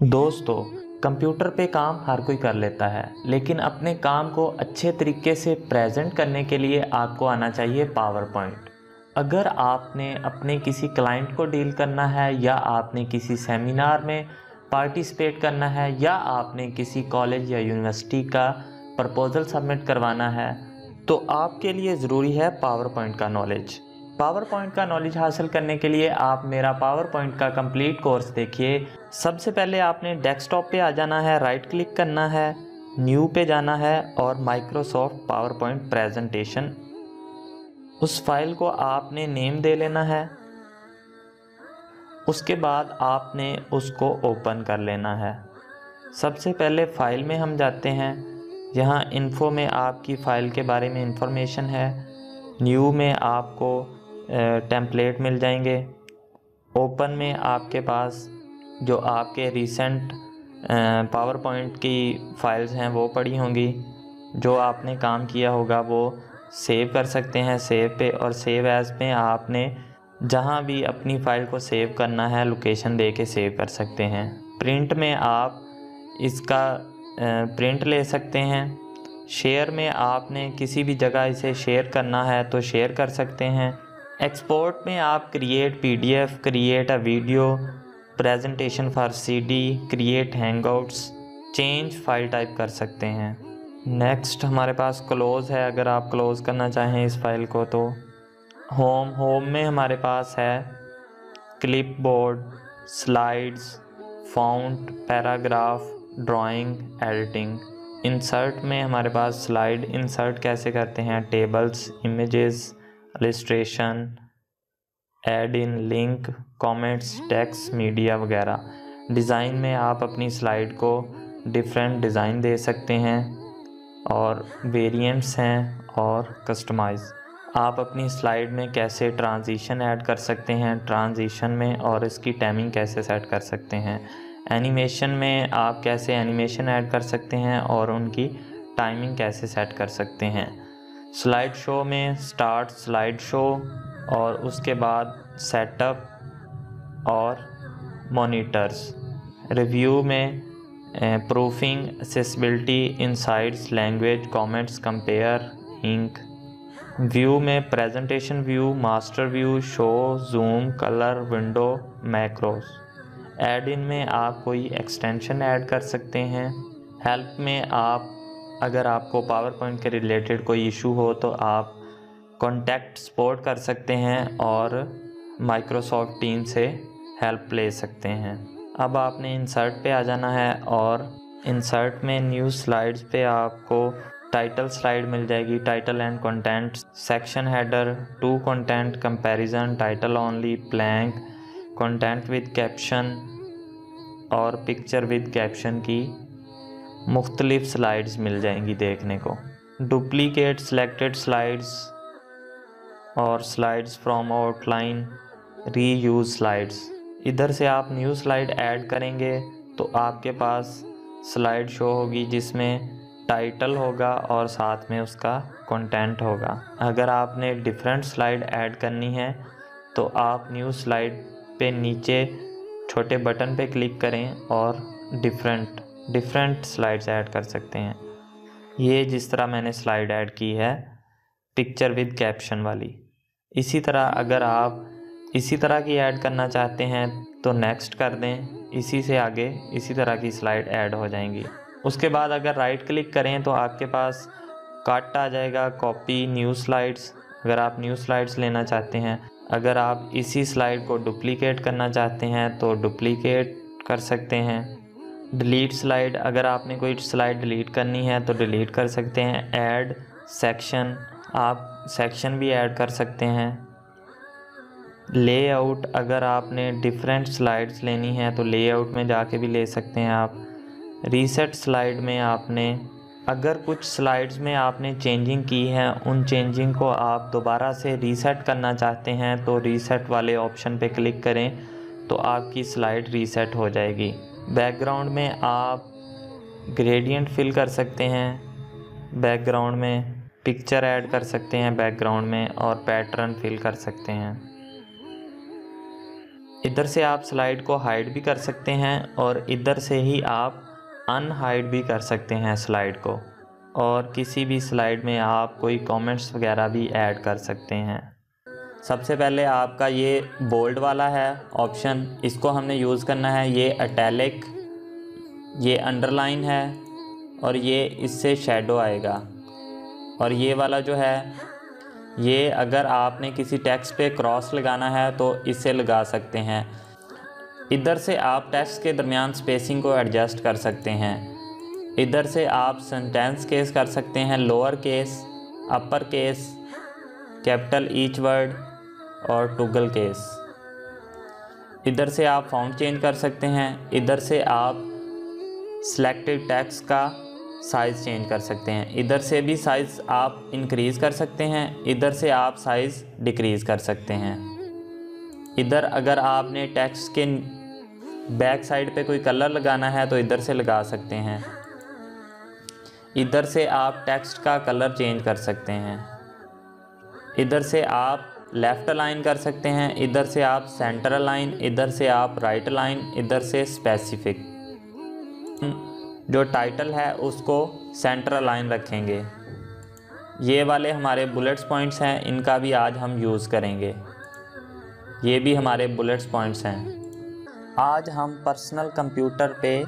दोस्तों, कंप्यूटर पे काम हर कोई कर लेता है, लेकिन अपने काम को अच्छे तरीके से प्रेजेंट करने के लिए आपको आना चाहिए पावर पॉइंट अगर आपने अपने किसी क्लाइंट को डील करना है, या आपने किसी सेमिनार में पार्टिसिपेट करना है, या आपने किसी कॉलेज या यूनिवर्सिटी का प्रपोज़ल सबमिट करवाना है तो आपके लिए ज़रूरी है पावर पॉइंट का नॉलेज। पावर पॉइंट का नॉलेज हासिल करने के लिए आप मेरा पावर पॉइंट का कंप्लीट कोर्स देखिए। सबसे पहले आपने डेस्कटॉप पे आ जाना है राइट क्लिक करना है न्यू पे जाना है और माइक्रोसॉफ्ट पावर पॉइंट प्रेजेंटेशन उस फ़ाइल को आपने नेम दे लेना है। उसके बाद आपने उसको ओपन कर लेना है। सबसे पहले फ़ाइल में हम जाते हैं। यहाँ इन्फो में आपकी फ़ाइल के बारे में इंफॉर्मेशन है। न्यू में आपको टेम्पलेट मिल जाएँगे। ओपन में आपके पास जो आपके रिसेंट पावर पॉइंट की फ़ाइल्स हैं, वो पड़ी होंगी। जो आपने काम किया होगा, वो सेव कर सकते हैं। सेव पे और सेव एज़ पे आपने जहाँ भी अपनी फ़ाइल को सेव करना है लोकेशन दे के सेव कर सकते हैं। प्रिंट में आप इसका प्रिंट ले सकते हैं। शेयर में आपने किसी भी जगह इसे शेयर करना है तो शेयर कर सकते हैं। एक्सपोर्ट में आप create PDF create a video presentation for CD create hangouts change file type कर सकते हैं। नेक्स्ट हमारे पास क्लोज़ है, अगर आप क्लोज़ करना चाहें इस फ़ाइल को तो। होम होम में हमारे पास है clipboard slides font paragraph drawing editing insert में हमारे पास स्लाइड इंसर्ट कैसे करते हैं? Tables images illustration add in link comments text media वगैरह। डिज़ाइन में आप अपनी स्लाइड को डिफरेंट डिज़ाइन दे सकते हैं और वेरिएंट्स हैं और कस्टमाइज़ आप अपनी स्लाइड में कैसे ट्रांजिशन ऐड कर सकते हैं ट्रांजिशन में और इसकी टाइमिंग कैसे सेट कर सकते हैं। एनिमेशन में आप कैसे एनिमेशन ऐड कर सकते हैं और उनकी टाइमिंग कैसे सेट कर सकते हैं। स्लाइड शो में स्टार्ट स्लाइड शो और उसके बाद सेटअप और मोनीटर्स। रिव्यू में proofing accessibility insights language, comments, compare, ink. View में presentation view, master view, show, zoom, colour, window, macros. Add in में आप कोई एक्सटेंशन ऐड कर सकते हैं। हेल्प में आप अगर आपको पावर पॉइंट के रिलेटेड कोई इशू हो तो आप कॉन्टैक्ट सपोर्ट कर सकते हैं और माइक्रोसॉफ्ट टीम से हेल्प ले सकते हैं। अब आपने इंसर्ट पे आ जाना है और इंसर्ट में न्यू स्लाइड्स पे आपको टाइटल स्लाइड मिल जाएगी। Title and content section header, two content comparison, title only blank content with caption और पिक्चर विद कैप्शन की मुख्तलिफ़ स्लाइड्स मिल जाएँगी देखने को। डुप्लीकेट सेलेक्टेड स्लाइड्स और slides from outline reuse slides. इधर से आप न्यू स्लाइड ऐड करेंगे तो आपके पास स्लाइड शो होगी जिसमें टाइटल होगा और साथ में उसका कंटेंट होगा। अगर आपने डिफरेंट स्लाइड ऐड करनी है तो आप न्यू स्लाइड पे नीचे छोटे बटन पे क्लिक करें और डिफरेंट डिफरेंट स्लाइड्स ऐड कर सकते हैं। ये जिस तरह मैंने स्लाइड ऐड की है पिक्चर विद कैप्शन वाली। इसी तरह अगर आप इसी तरह की ऐड करना चाहते हैं तो नेक्स्ट कर दें। इसी से आगे इसी तरह की स्लाइड ऐड हो जाएँगी। उसके बाद अगर राइट क्लिक करें तो आपके पास कट आ जाएगा। कॉपी न्यू स्लाइड्स अगर आप न्यू स्लाइड्स लेना चाहते हैं, अगर आप इसी स्लाइड को डुप्लीकेट करना चाहते हैं तो डुप्लीकेट कर सकते हैं। डिलीट स्लाइड अगर आपने कोई स्लाइड डिलीट करनी है तो डिलीट कर सकते हैं। ऐड सेक्शन आप सेक्शन भी ऐड कर सकते हैं। लेआउट अगर आपने डिफरेंट स्लाइड्स लेनी है तो लेआउट में जाके भी ले सकते हैं आप। रीसेट स्लाइड में आपने, अगर कुछ स्लाइड्स में आपने चेंजिंग की है, उन चेंजिंग को आप दोबारा से रीसेट करना चाहते हैं तो रीसेट वाले ऑप्शन पे क्लिक करें तो आपकी स्लाइड रीसेट हो जाएगी। बैकग्राउंड में आप ग्रेडियंट फिल कर सकते हैं बैकग्राउंड में पिक्चर ऐड कर सकते हैं बैकग्राउंड में और पैटर्न फिल कर सकते हैं। इधर से आप स्लाइड को हाइड भी कर सकते हैं और इधर से ही आप अनहाइड भी कर सकते हैं स्लाइड को। और किसी भी स्लाइड में आप कोई कमेंट्स वगैरह भी ऐड कर सकते हैं। सबसे पहले आपका ये बोल्ड वाला है, ऑप्शन, इसको हमने यूज़ करना है, ये अटैलिक ये अंडरलाइन है, और ये इससे शेडो आएगा। और ये वाला जो है, ये अगर आपने किसी टेक्स्ट पे क्रॉस लगाना है तो इससे लगा सकते हैं। इधर से आप टेक्स्ट के दरमियान स्पेसिंग को एडजस्ट कर सकते हैं। इधर से आप सेंटेंस केस कर सकते हैं lower case upper case capital each word और टूगल केस इधर से आप फॉन्ट चेंज कर सकते हैं। इधर से आप सिलेक्टेड टैक्स का साइज़ चेंज कर सकते हैं। इधर से भी साइज़ आप इंक्रीज़ कर सकते हैं। इधर से आप साइज़ डिक्रीज़ कर सकते हैं। इधर अगर आपने टैक्स के बैक साइड पे कोई कलर लगाना है तो इधर से लगा सकते हैं। इधर से आप टेक्स्ट का कलर चेंज कर सकते हैं। इधर से आप लेफ़्ट लाइन कर सकते हैं। इधर से आप सेंटर लाइन इधर से आप राइट लाइन इधर से स्पेसिफिक। जो टाइटल है उसको सेंटर लाइन रखेंगे। ये वाले हमारे बुलेट्स पॉइंट्स हैं, इनका भी आज हम यूज़ करेंगे। ये भी हमारे बुलेट्स पॉइंट्स हैं। आज हम पर्सनल कंप्यूटर पे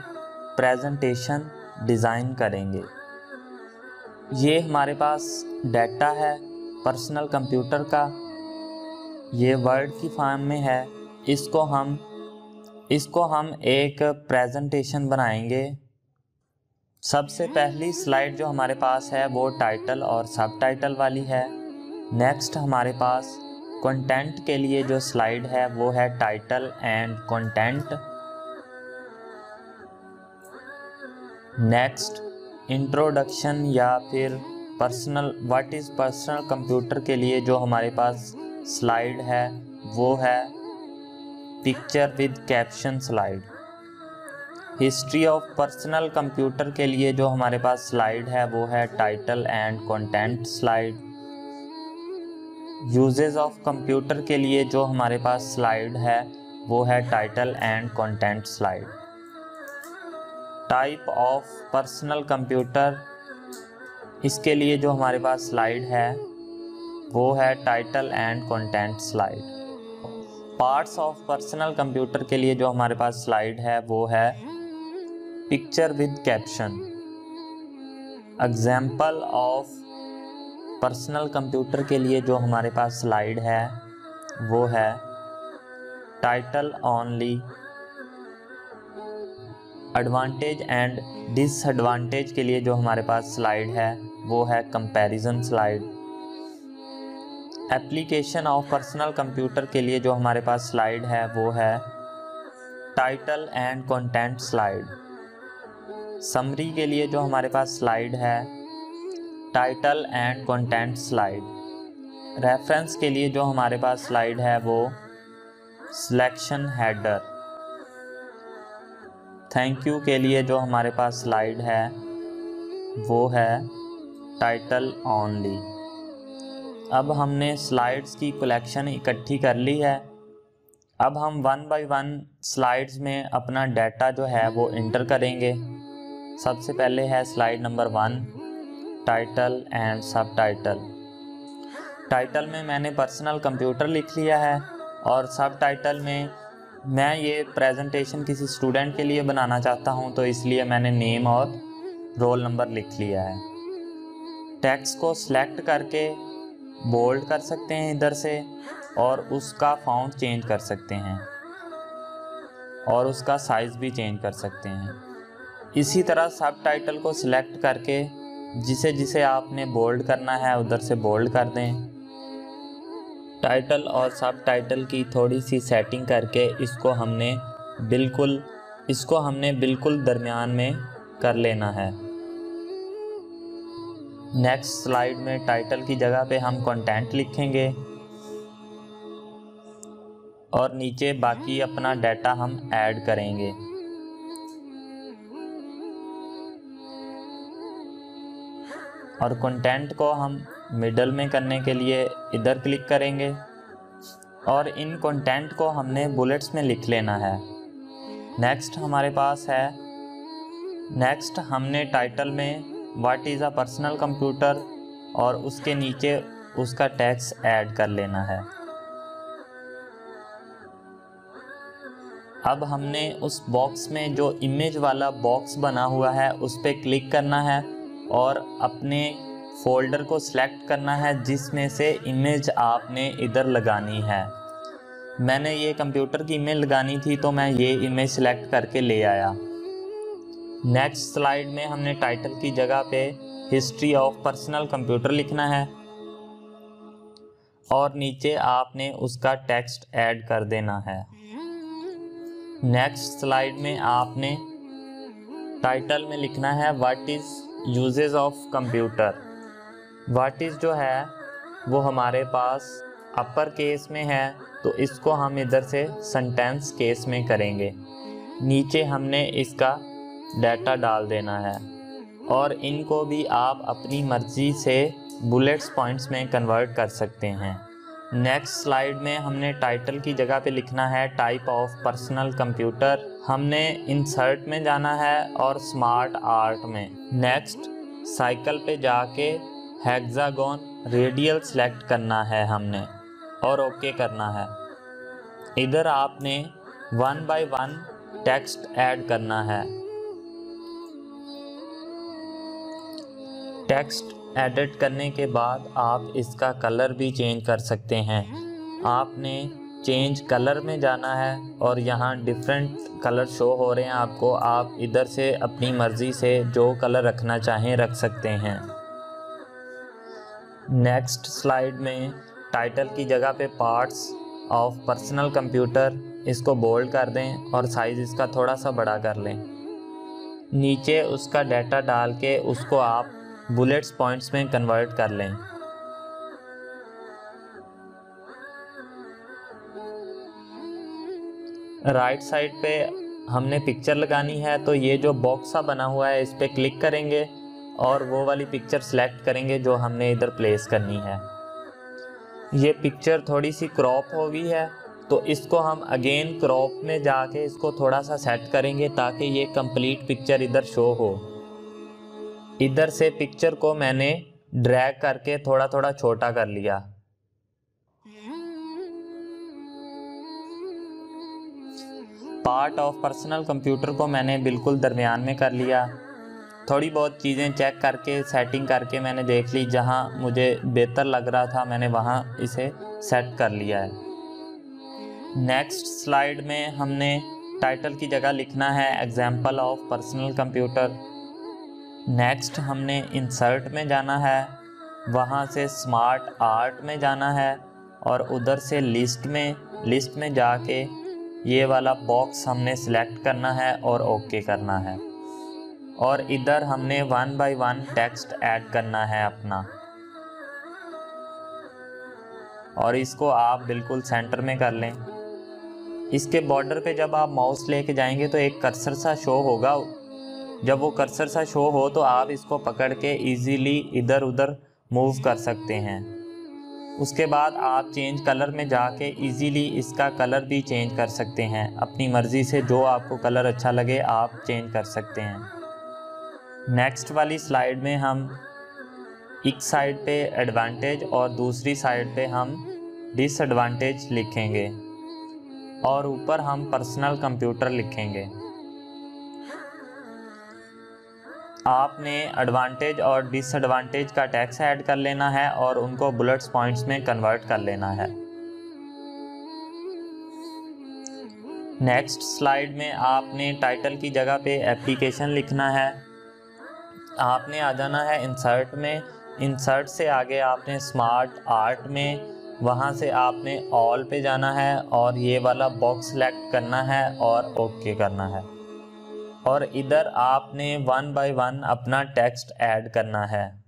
प्रेजेंटेशन डिज़ाइन करेंगे। ये हमारे पास डाटा है, पर्सनल कंप्यूटर का। ये वर्ड की फॉर्म में है। इसको हम इसको हम एक प्रेजेंटेशन बनाएँगे। सबसे पहली स्लाइड जो हमारे पास है, वो टाइटल और सब टाइटल वाली है। नेक्स्ट हमारे पास कंटेंट के लिए जो स्लाइड है, वो है title and content next introduction या फिर personal what is personal computer के लिए जो हमारे पास स्लाइड है, वो है picture with caption slide history of personal computer के लिए जो हमारे पास स्लाइड है, वो है title and content slide uses of computer के लिए जो हमारे पास स्लाइड है, वो है title and content slide type of personal computer इसके लिए जो हमारे पास स्लाइड है वो है title and content slide parts of personal computer के लिए जो हमारे पास स्लाइड है, वो है picture with caption example of personal computer के लिए जो हमारे पास स्लाइड है, वो है title only advantage and disadvantage के लिए जो हमारे पास स्लाइड है, वो है comparison slide application of personal computer के लिए जो हमारे पास स्लाइड है, वो है title and content slide summary के लिए जो हमारे पास स्लाइड है title and content slide reference के लिए जो हमारे पास स्लाइड है, वो सिलेक्शन हेडर थैंक यू के लिए जो हमारे पास स्लाइड है, वो है टाइटल ओनली अब हमने स्लाइड्स की कलेक्शन इकट्ठी कर ली है। अब हम वन बाय वन स्लाइड्स में अपना डाटा जो है वो इंटर करेंगे। सबसे पहले है slide number one title and subtitle title में मैंने पर्सनल कंप्यूटर लिख लिया है और सब टाइटल में मैं ये प्रेजेंटेशन किसी स्टूडेंट के लिए बनाना चाहता हूँ तो इसलिए मैंने नेम और रोल नंबर लिख लिया है। टेक्स्ट को सिलेक्ट करके बोल्ड कर सकते हैं इधर से और उसका फाउंट चेंज कर सकते हैं और उसका साइज़ भी चेंज कर सकते हैं। इसी तरह सब टाइटल को सिलेक्ट करके जिसे जिसे आपने बोल्ड करना है उधर से बोल्ड कर दें। टाइटल और सब टाइटल की थोड़ी सी सेटिंग करके इसको हमने बिल्कुल, इसको हमने बिल्कुल दरमियान में कर लेना है। नेक्स्ट स्लाइड में टाइटल की जगह पे हम कंटेंट लिखेंगे। और नीचे बाकी अपना डाटा हम ऐड करेंगे। और कंटेंट को हम मिडल में करने के लिए इधर क्लिक करेंगे। और इन कंटेंट को हमने बुलेट्स में लिख लेना है। नेक्स्ट हमारे पास है। नेक्स्ट हमने टाइटल में what is a personal computer और उसके नीचे उसका टैक्स ऐड कर लेना है। अब हमने उस बॉक्स में जो इमेज वाला बॉक्स बना हुआ है, उस पर क्लिक करना है और अपने फोल्डर को सिलेक्ट करना है, जिसमें से इमेज आपने इधर लगानी है। मैंने ये कंप्यूटर की इमेज लगानी थी तो मैं ये इमेज सेलेक्ट करके ले आया। नेक्स्ट स्लाइड में हमने टाइटल की जगह पे हिस्ट्री ऑफ़ पर्सनल कंप्यूटर लिखना है। और नीचे आपने उसका टेक्स्ट ऐड कर देना है। नेक्स्ट स्लाइड में आपने टाइटल में लिखना है what is uses of computer what is जो है, वो हमारे पास अपर केस में है तो इसको हम इधर से सेंटेंस केस में करेंगे। नीचे हमने इसका डाटा डाल देना है। और इनको भी आप अपनी मर्ज़ी से बुलेट्स पॉइंट्स में कन्वर्ट कर सकते हैं। नेक्स्ट स्लाइड में हमने टाइटल की जगह पे लिखना है टाइप ऑफ़ पर्सनल कंप्यूटर। हमने इंसर्ट में जाना है और स्मार्ट आर्ट में। नेक्स्ट, साइकिल पे जाके हेक्सागोन रेडियल सेलेक्ट करना है हमने और ओके करना है। इधर आपने one by one text add करना है। टेक्स्ट एडिट करने के बाद आप इसका कलर भी चेंज कर सकते हैं। आपने चेंज कलर में जाना है और यहाँ डिफरेंट कलर शो हो रहे हैं आपको। आप इधर से अपनी मर्ज़ी से जो कलर रखना चाहें रख सकते हैं। नेक्स्ट स्लाइड में टाइटल की जगह पे पार्ट्स ऑफ़ पर्सनल कंप्यूटर इसको बोल्ड कर दें और साइज़ इसका थोड़ा सा बड़ा कर लें। नीचे उसका डाटा डाल के उसको आप बुलेट्स पॉइंट्स में कन्वर्ट कर लें। राइट साइड पे हमने पिक्चर लगानी है तो ये जो बॉक्स सा बना हुआ है, इस पर क्लिक करेंगे और वो वाली पिक्चर सेलेक्ट करेंगे जो हमने इधर प्लेस करनी है। ये पिक्चर थोड़ी सी क्रॉप हो गई है तो इसको हम अगेन क्रॉप में जाके इसको थोड़ा सा सेट करेंगे ताकि ये कंप्लीट पिक्चर इधर शो हो। इधर से पिक्चर को मैंने ड्रैग करके थोड़ा थोड़ा छोटा कर लिया। पार्ट ऑफ़ पर्सनल कंप्यूटर को मैंने बिल्कुल दरमियान में कर लिया। थोड़ी बहुत चीज़ें चेक करके सेटिंग करके मैंने देख ली, जहाँ मुझे बेहतर लग रहा था, मैंने वहाँ इसे सेट कर लिया है। नेक्स्ट स्लाइड में हमने टाइटल की जगह लिखना है example of personal computer next हमने इंसर्ट में जाना है, वहाँ से स्मार्ट आर्ट में जाना है, और उधर से लिस्ट में लिस्ट में जाके ये वाला बॉक्स हमने सेलेक्ट करना है और ओके करना है। और इधर हमने one by one text add करना है अपना। और इसको आप बिल्कुल सेंटर में कर लें। इसके बॉर्डर पे जब आप माउस लेके जाएँगे तो एक कर्सर सा शो होगा जब वो कर्सर सा शो हो तो आप इसको पकड़ के इजीली इधर उधर मूव कर सकते हैं। उसके बाद आप चेंज कलर में जाके इजीली इसका कलर भी चेंज कर सकते हैं। अपनी मर्ज़ी से जो आपको कलर अच्छा लगे, आप चेंज कर सकते हैं। नेक्स्ट वाली स्लाइड में हम एक साइड पे एडवांटेज और दूसरी साइड पे हम डिसएडवांटेज लिखेंगे। और ऊपर हम पर्सनल कंप्यूटर लिखेंगे। आपने एडवांटेज और डिसएडवांटेज का टैक्स ऐड कर लेना है और उनको बुलेट्स पॉइंट्स में कन्वर्ट कर लेना है। नेक्स्ट स्लाइड में आपने टाइटल की जगह पे एप्लीकेशन लिखना है। आपने आ जाना है इंसर्ट में। इंसर्ट से आगे आपने स्मार्ट आर्ट में। वहाँ से आपने ऑल पे जाना है और ये वाला बॉक्स सेलेक्ट करना है और ओके करना है। और इधर आपने वन बाय वन अपना टेक्स्ट ऐड करना है।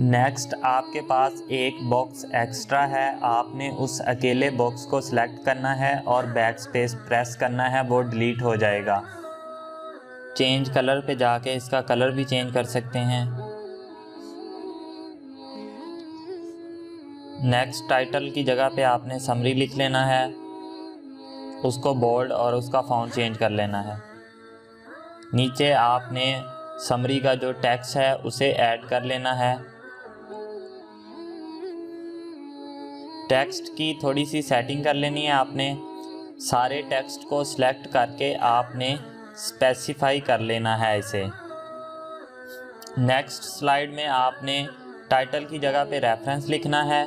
नेक्स्ट, आपके पास एक बॉक्स एक्स्ट्रा है। आपने उस अकेले बॉक्स को सिलेक्ट करना है और बैक स्पेस प्रेस करना है, वो डिलीट हो जाएगा। चेंज कलर पे जाके इसका कलर भी चेंज कर सकते हैं। नेक्स्ट, टाइटल की जगह पे आपने समरी लिख लेना है। उसको बोल्ड और उसका फॉन्ट चेंज कर लेना है। नीचे आपने समरी का जो टेक्स्ट है, उसे ऐड कर लेना है। टेक्स्ट की थोड़ी सी सेटिंग कर लेनी है आपने। सारे टेक्स्ट को सिलेक्ट करके आपने स्पेसिफाई कर लेना है इसे। नेक्स्ट स्लाइड में आपने टाइटल की जगह पे रेफरेंस लिखना है।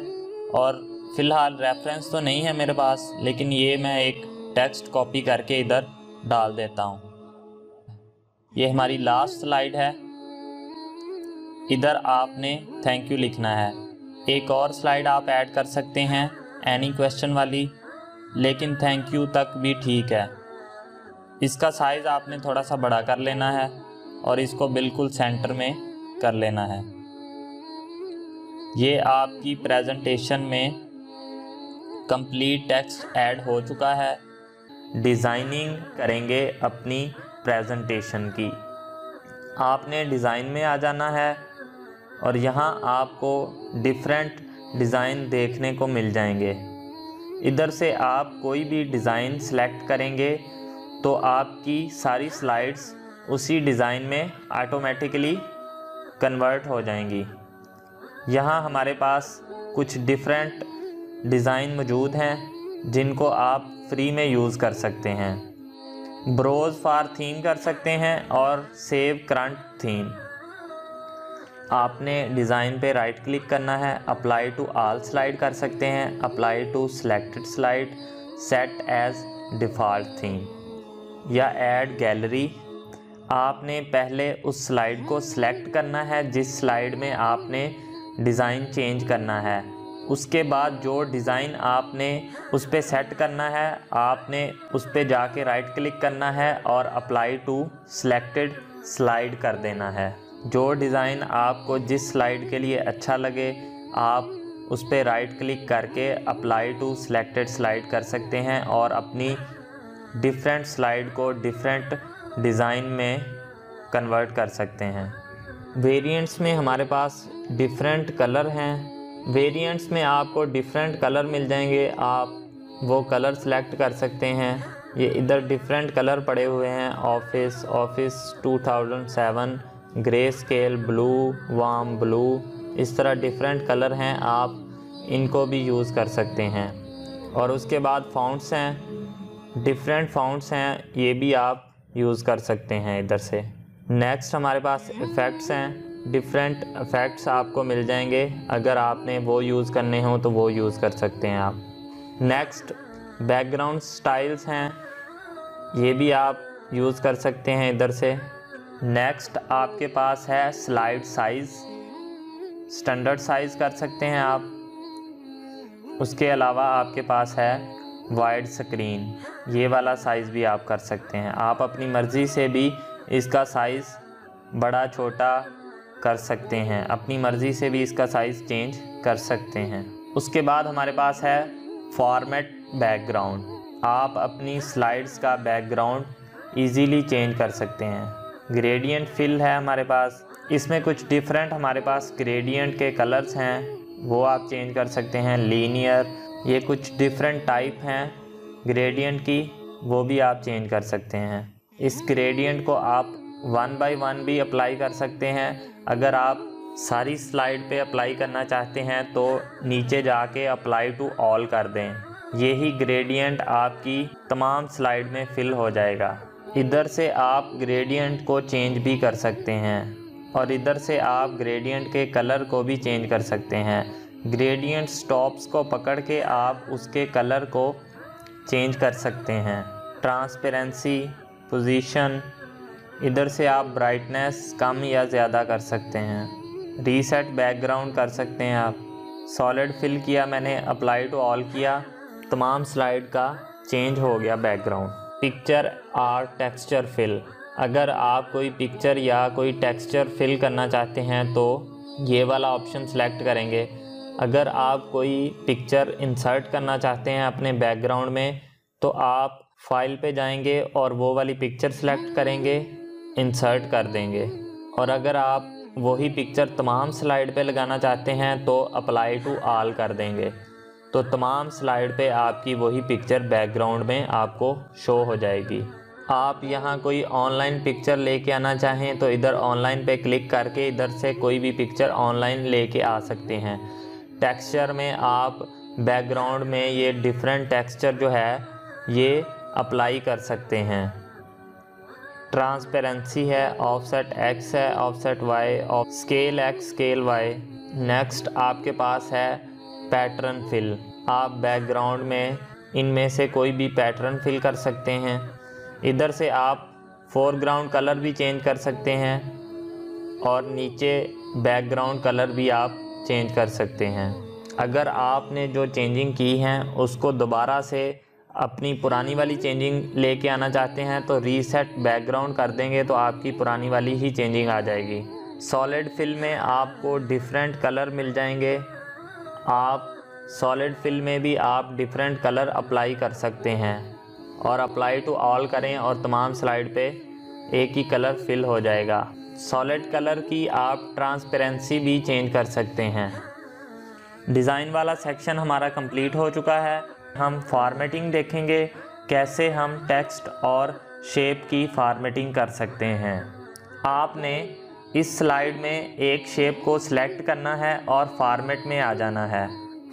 और फ़िलहाल रेफरेंस तो नहीं है मेरे पास, लेकिन ये मैं एक टेक्स्ट कॉपी करके इधर डाल देता हूँ। ये हमारी लास्ट स्लाइड है। इधर आपने थैंक यू लिखना है। एक और स्लाइड आप ऐड कर सकते हैं एनी क्वेश्चन वाली, लेकिन थैंक यू तक भी ठीक है। इसका साइज़ आपने थोड़ा सा बड़ा कर लेना है और इसको बिल्कुल सेंटर में कर लेना है। ये आपकी प्रेजेंटेशन में कंप्लीट टेक्स्ट ऐड हो चुका है। डिज़ाइनिंग करेंगे अपनी प्रेजेंटेशन की। आपने डिज़ाइन में आ जाना है और यहाँ आपको डिफरेंट डिज़ाइन देखने को मिल जाएँगे। इधर से आप कोई भी डिज़ाइन सेलेक्ट करेंगे तो आपकी सारी स्लाइड्स उसी डिज़ाइन में ऑटोमेटिकली कन्वर्ट हो जाएँगी। यहाँ हमारे पास कुछ डिफरेंट डिज़ाइन मौजूद हैं। जिनको आप फ्री में यूज़ कर सकते हैं। ब्रोज फार थीम कर सकते हैं और सेव करंट थीम आपने डिज़ाइन पे राइट क्लिक करना है अप्लाई टू आल स्लाइड कर सकते हैं apply to selected slide set as default theme या ऐड गैलरी आपने पहले उस स्लाइड को सिलेक्ट करना है, जिस स्लाइड में आपने डिज़ाइन चेंज करना है। उसके बाद जो डिज़ाइन आपने उस पर सेट करना है, आपने उस पर जाके राइट क्लिक करना है और अप्लाई टू सिलेक्टेड स्लाइड कर देना है। जो डिज़ाइन आपको जिस स्लाइड के लिए अच्छा लगे, आप उस पर राइट क्लिक करके अप्लाई टू सिलेक्टेड स्लाइड कर सकते हैं और अपनी डिफरेंट स्लाइड को डिफरेंट डिज़ाइन में कन्वर्ट कर सकते हैं। वेरिएंट्स में हमारे पास डिफरेंट कलर हैं। वेरिएंट्स में आपको डिफरेंट कलर मिल जाएँगे। आप वो कलर सेलेक्ट कर सकते हैं। ये इधर डिफरेंट कलर पड़े हुए हैं। Office office 2007 grey scale blue warm blue इस तरह डिफरेंट कलर हैं। आप इनको भी यूज़ कर सकते हैं। और उसके बाद फाउंट्स हैं। डिफरेंट फाउंट्स हैं। ये भी आप यूज़ कर सकते हैं इधर से। नेक्स्ट हमारे पास इफ़ेक्ट्स हैं। डिफरेंट इफ़ेक्ट्स आपको मिल जाएँगे। अगर आपने वो यूज़ करने हों तो वो यूज़ कर सकते हैं आप। नेक्स्ट बैकग्राउंड स्टाइल्स हैं। ये भी आप यूज़ कर सकते हैं इधर से। नेक्स्ट आपके पास है स्लाइड साइज़ स्टैंडर्ड साइज़ कर सकते हैं आप। उसके अलावा आपके पास है वाइड स्क्रीन ये वाला साइज़ भी आप कर सकते हैं। आप अपनी मर्ज़ी से भी इसका साइज़ बड़ा, छोटा कर सकते हैं। अपनी मर्ज़ी से भी इसका साइज़ चेंज कर सकते हैं। उसके बाद हमारे पास है फॉर्मेट बैकग्राउंड आप अपनी स्लाइड्स का बैकग्राउंड इजीली चेंज कर सकते हैं। ग्रेडियंट फिल है हमारे पास। इसमें कुछ डिफरेंट हमारे पास ग्रेडियंट के कलर्स हैं। वो आप चेंज कर सकते हैं। लीनियर ये कुछ डिफरेंट टाइप हैं। ग्रेडियंट की, वो भी आप चेंज कर सकते हैं। इस ग्रेडियंट को आप वन बाय वन भी अप्लाई कर सकते हैं। अगर आप सारी स्लाइड पे अप्लाई करना चाहते हैं तो नीचे जाके अप्लाई टू ऑल कर दें। यही ग्रेडियंट आपकी तमाम स्लाइड में फिल हो जाएगा। इधर से आप ग्रेडियंट को चेंज भी कर सकते हैं और इधर से आप ग्रेडियंट के कलर को भी चेंज कर सकते हैं। ग्रेडियंट स्टॉप्स को पकड़ के आप उसके कलर को चेंज कर सकते हैं। ट्रांसपेरेंसी, पोजीशन इधर से आप ब्राइटनेस कम या ज़्यादा कर सकते हैं। रीसेट बैकग्राउंड कर सकते हैं आप। सॉलिड फिल किया, मैंने अप्लाई टू ऑल किया। तमाम स्लाइड का चेंज हो गया background picture or texture fill अगर आप कोई पिक्चर या कोई टेक्सचर फिल करना चाहते हैं तो ये वाला ऑप्शन सेलेक्ट करेंगे। अगर आप कोई पिक्चर इंसर्ट करना चाहते हैं अपने बैकग्राउंड में तो आप फ़ाइल पे जाएँगे और वो वाली पिक्चर सेलेक्ट करेंगे। इंसर्ट कर देंगे। और अगर आप वही पिक्चर तमाम स्लाइड पे लगाना चाहते हैं तो अप्लाई टू आल कर देंगे। तो तमाम स्लाइड पे आपकी वही पिक्चर बैकग्राउंड में आपको शो हो जाएगी। आप यहाँ कोई ऑनलाइन पिक्चर लेके आना चाहें तो इधर ऑनलाइन पे क्लिक करके इधर से कोई भी पिक्चर ऑनलाइन लेके आ सकते हैं। टेक्सचर में आप बैकग्राउंड में ये डिफरेंट टेक्सचर जो है, ये अप्लाई कर सकते हैं। ट्रांसपेरेंसी है ऑफसेट एक्स है offset Y of scale X scale Y next आपके पास है पैटर्न फिल आप बैकग्राउंड में इनमें से कोई भी पैटर्न फिल कर सकते हैं। इधर से आप फोरग्राउंड कलर भी चेंज कर सकते हैं और नीचे बैकग्राउंड कलर भी आप चेंज कर सकते हैं। अगर आपने जो चेंजिंग की हैं, उसको दोबारा से अपनी पुरानी वाली चेंजिंग लेके आना चाहते हैं तो रीसेट बैकग्राउंड कर देंगे तो आपकी पुरानी वाली ही चेंजिंग आ जाएगी। सॉलिड फिल में आपको डिफरेंट कलर मिल जाएँगे। आप सॉलिड फिल में भी आप डिफरेंट कलर अप्लाई कर सकते हैं। और अप्लाई टू ऑल करें और तमाम स्लाइड पे एक ही कलर फिल हो जाएगा। सॉलिड कलर की आप ट्रांसपेरेंसी भी चेंज कर सकते हैं। डिज़ाइन वाला सेक्शन हमारा कंप्लीट हो चुका है। हम फॉर्मेटिंग देखेंगे, कैसे हम टेक्स्ट और शेप की फॉर्मेटिंग कर सकते हैं। आपने इस स्लाइड में एक शेप को सिलेक्ट करना है और फॉर्मेट में आ जाना है।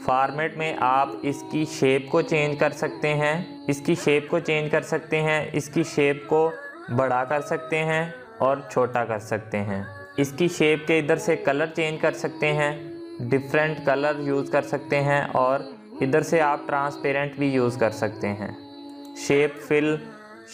फॉर्मेट में आप इसकी शेप को चेंज कर सकते हैं, इसकी शेप को चेंज कर सकते हैं, इसकी शेप को बड़ा कर सकते हैं और छोटा कर सकते हैं। इसकी शेप के इधर से कलर चेंज कर सकते हैं डिफरेंट कलर यूज़ कर सकते हैं और इधर से आप ट्रांसपेरेंट भी यूज़ कर सकते हैं। शेप फिल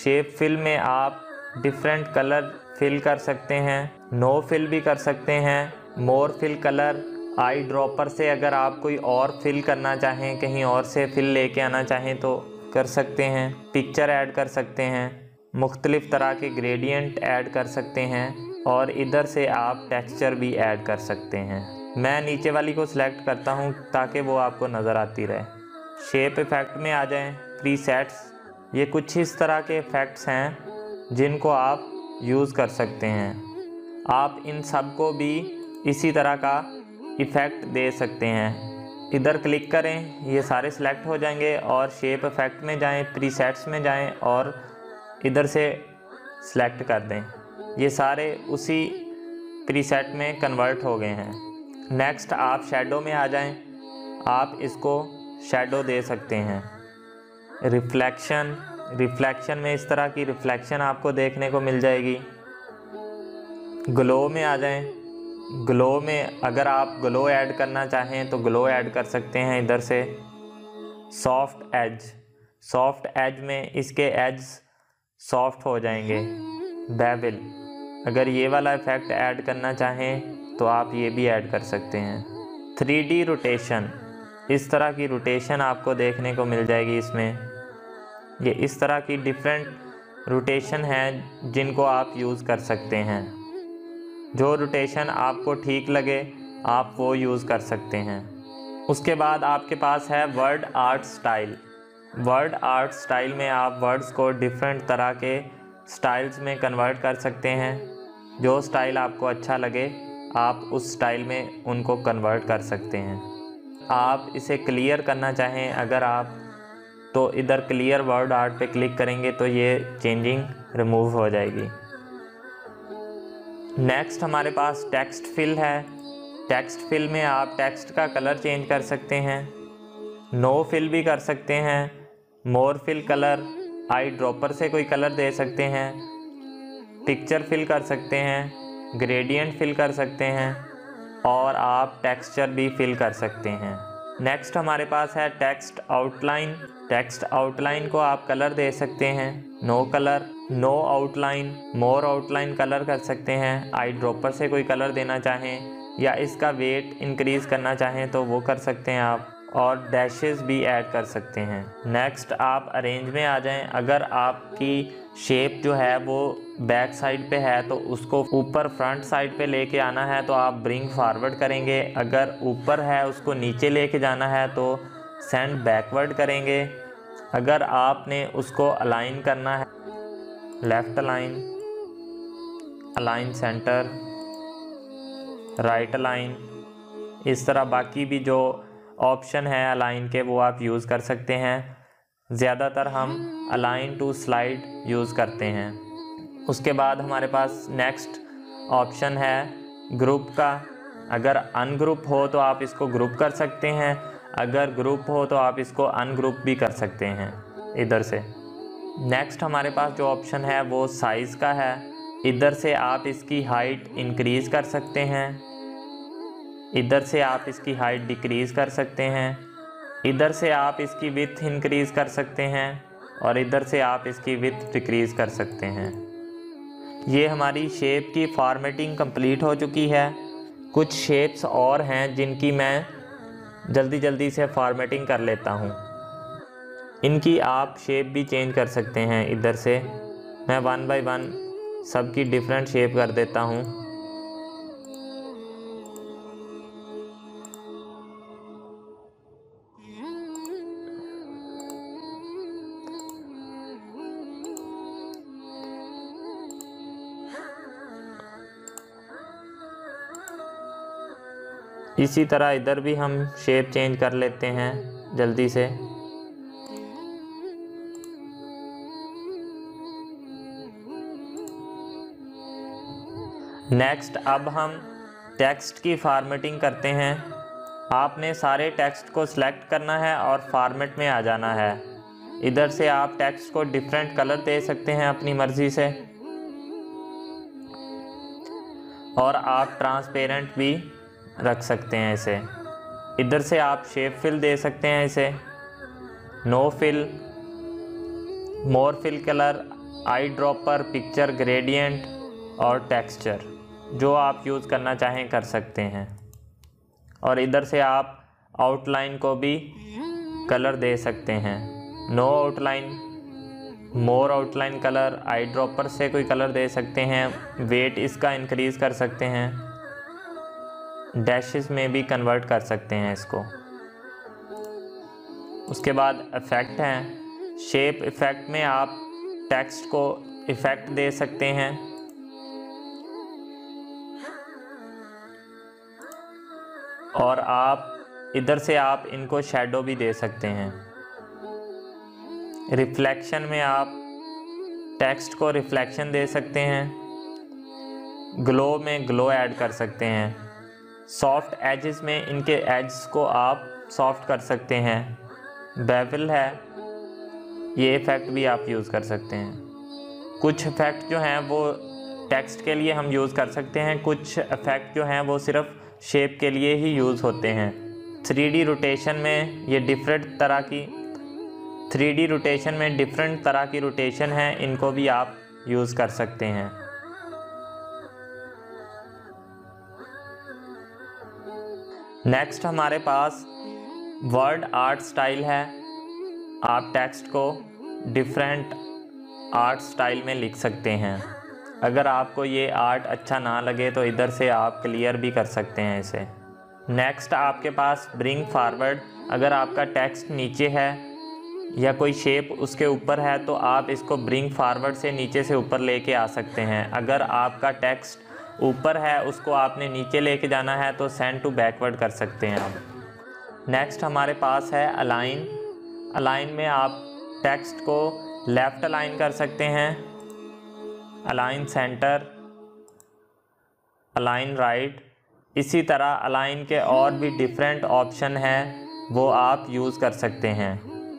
शेप फिल में आप डिफरेंट कलर फिल कर सकते हैं। नो फिल भी कर सकते हैं। More fill colour eye dropper से अगर आप कोई और फिल करना चाहें, कहीं और से फिल लेके आना चाहें तो कर सकते हैं। पिक्चर ऐड कर सकते हैं। मुख्तलिफ़ तरह के ग्रेडियंट ऐड कर सकते हैं। और इधर से आप टेक्सचर भी ऐड कर सकते हैं। मैं नीचे वाली को सिलेक्ट करता हूँ ताकि वो आपको नज़र आती रहे। शेप इफ़ेक्ट में आ जाएँ प्री ये कुछ इस तरह के इफ़ेक्ट्स हैं जिनको आप यूज़ कर सकते हैं। आप इन सबको भी इसी तरह का इफ़ेक्ट दे सकते हैं। इधर क्लिक करें, ये सारे सिलेक्ट हो जाएँगे और शेप इफ़ेक्ट में जाएँ प्री सेट्स में जाएँ और इधर से सिलेक्ट कर दें। ये सारे उसी प्रीसेट में कन्वर्ट हो गए हैं। नेक्स्ट आप शेडो में आ जाएँ। आप इसको शेडो दे सकते हैं। रिफ्लेक्शन रिफ्लेक्शन में इस तरह की रिफ्लेक्शन आपको देखने को मिल जाएगी। ग्लो में आ जाएँ। ग्लो में अगर आप ग्लो ऐड करना चाहें तो ग्लो ऐड कर सकते हैं इधर से। सॉफ्ट एज सॉफ्ट एज में इसके एज सॉफ्ट हो जाएँगे। बेबिल अगर ये वाला इफ़ेक्ट ऐड करना चाहें तो आप ये भी ऐड कर सकते हैं। थ्री डी रोटेशन इस तरह की रोटेशन आपको देखने को मिल जाएगी इसमें। ये इस तरह की डिफरेंट रोटेशन है जिनको आप यूज़ कर सकते हैं। जो रोटेशन आपको ठीक लगे, आप वो यूज़ कर सकते हैं। उसके बाद आपके पास है word art style word art style में आप वर्ड्स को डिफरेंट तरह के स्टाइल्स में कन्वर्ट कर सकते हैं। जो स्टाइल आपको अच्छा लगे आप उस स्टाइल में उनको कन्वर्ट कर सकते हैं। आप इसे क्लियर करना चाहें, अगर आप तो इधर क्लियर वर्ड आर्ट पे क्लिक करेंगे तो ये चेंजिंग रिमूव हो जाएगी। नेक्स्ट हमारे पास टेक्स्ट फिल है। टेक्स्ट फिल में आप टेक्स्ट का कलर चेंज कर सकते हैं। नो फिल भी कर सकते हैं। More fill colour eye dropper से कोई कलर दे सकते हैं। पिक्चर फिल कर सकते हैं। ग्रेडियंट फिल कर सकते हैं और आप टेक्सचर भी फिल कर सकते हैं। नेक्स्ट हमारे पास है टेक्स्ट आउटलाइन टेक्स्ट आउटलाइन को आप कलर दे सकते हैं। No colour no outline more outline colour कर सकते हैं। आई ड्रॉपर से कोई कलर देना चाहें या इसका वेट इंक्रीज़ करना चाहें तो वो कर सकते हैं आप और डैशेस भी ऐड कर सकते हैं। नेक्स्ट आप अरेंज में आ जाएँ। अगर आपकी शेप जो है वो बैक साइड पे है तो उसको ऊपर फ्रंट साइड पे लेके आना है तो आप ब्रिंग फारवर्ड करेंगे। अगर ऊपर है, उसको नीचे लेके जाना है तो सेंड बैकवर्ड करेंगे। अगर आपने उसको अलाइन करना है left align align centre right align इस तरह बाकी भी जो ऑप्शन है अलाइन के, वो आप यूज़ कर सकते हैं। ज़्यादातर हम अलाइन टू स्लाइड यूज़ करते हैं। उसके बाद हमारे पास नेक्स्ट ऑप्शन है ग्रुप का। अगर अनग्रुप हो तो आप इसको ग्रुप कर सकते हैं। अगर ग्रुप हो तो आप इसको अनग्रुप भी कर सकते हैं इधर से। नेक्स्ट हमारे पास जो ऑप्शन है वो साइज़ का है। इधर से आप इसकी हाइट इंक्रीज़ कर सकते हैं। इधर से आप इसकी हाइट डिक्रीज़ कर सकते हैं। इधर से आप इसकी विथ इंक्रीज़ कर सकते हैं और इधर से आप इसकी विथ डिक्रीज़ कर सकते हैं। ये हमारी शेप की फॉर्मेटिंग कंप्लीट हो चुकी है। कुछ शेप्स और हैं जिनकी मैं जल्दी जल्दी से फॉर्मेटिंग कर लेता हूँ। इनकी आप शेप भी चेंज कर सकते हैं इधर से। मैं वन बाय वन सबकी डिफरेंट शेप कर देता हूँ। इसी तरह इधर भी हम शेप चेंज कर लेते हैं जल्दी से। नेक्स्ट अब हम टेक्स्ट की फॉर्मेटिंग करते हैं। आपने सारे टेक्स्ट को सिलेक्ट करना है और फॉर्मेट में आ जाना है। इधर से आप टेक्स्ट को डिफरेंट कलर दे सकते हैं अपनी मर्ज़ी से। और आप ट्रांसपेरेंट भी रख सकते हैं इसे। इधर से आप शेप फिल दे सकते हैं इसे। No fill more fill colour eye dropper picture gradient और टेक्सचर जो आप यूज़ करना चाहें कर सकते हैं। और इधर से आप आउटलाइन को भी कलर दे सकते हैं। No outline more outline colour eye dropper से कोई कलर दे सकते हैं। वेट इसका इंक्रीज़ कर सकते हैं। डैशेस में भी कन्वर्ट कर सकते हैं इसको। उसके बाद इफ़ेक्ट हैं। शेप इफ़ेक्ट में आप टेक्स्ट को इफ़ेक्ट दे सकते हैं। और आप, इधर से आप इनको शेडो भी दे सकते हैं। रिफ्लेक्शन में आप टेक्स्ट को रिफ्लेक्शन दे सकते हैं। ग्लो में ग्लो ऐड कर सकते हैं। सॉफ्ट एजेस में इनके एड्स को आप सॉफ्ट कर सकते हैं। बेवल है। ये इफ़ेक्ट भी आप यूज़ कर सकते हैं। कुछ इफ़ेक्ट जो हैं वो टेक्स्ट के लिए हम यूज़ कर सकते हैं। कुछ इफ़ेक्ट जो हैं वो सिर्फ़ शेप के लिए ही यूज़ होते हैं। थ्री रोटेशन में ये डिफरेंट तरह की, थ्री रोटेशन में डिफरेंट तरह की रोटेशन है। इनको भी आप यूज़ कर सकते हैं। नेक्स्ट हमारे पास वर्ड आर्ट स्टाइल है। आप टेक्स्ट को डिफरेंट आर्ट स्टाइल में लिख सकते हैं। अगर आपको ये आर्ट अच्छा ना लगे तो इधर से आप क्लियर भी कर सकते हैं इसे। नेक्स्ट आपके पास ब्रिंग फारवर्ड अगर आपका टेक्स्ट नीचे है या कोई शेप उसके ऊपर है तो आप इसको ब्रिंग फारवर्ड से नीचे से ऊपर लेके आ सकते हैं। अगर आपका टेक्स्ट ऊपर है, उसको आपने नीचे लेके जाना है तो सेंड टू बैकवर्ड कर सकते हैं आप। नेक्स्ट हमारे पास है अलाइन अलाइन में आप टेक्स्ट को लेफ़्ट अलाइन कर सकते हैं। अलाइन सेंटर अलाइन राइट इसी तरह अलाइन के और भी डिफरेंट ऑप्शन हैं, वो आप यूज़ कर सकते हैं।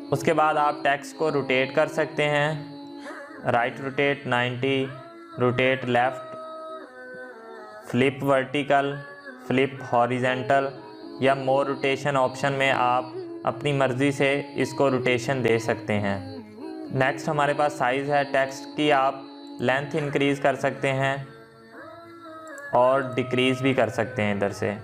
उसके बाद आप टेक्स्ट को रोटेट कर सकते हैं। Right rotate 90 rotate left flip vertical flip horizontal या मोर रोटेशन ऑप्शन में आप अपनी मर्ज़ी से इसको रोटेशन दे सकते हैं। नेक्स्ट हमारे पास साइज़ है। टेक्स्ट की आप लेंथ इंक्रीज़ कर सकते हैं और डिक्रीज़ भी कर सकते हैं इधर से।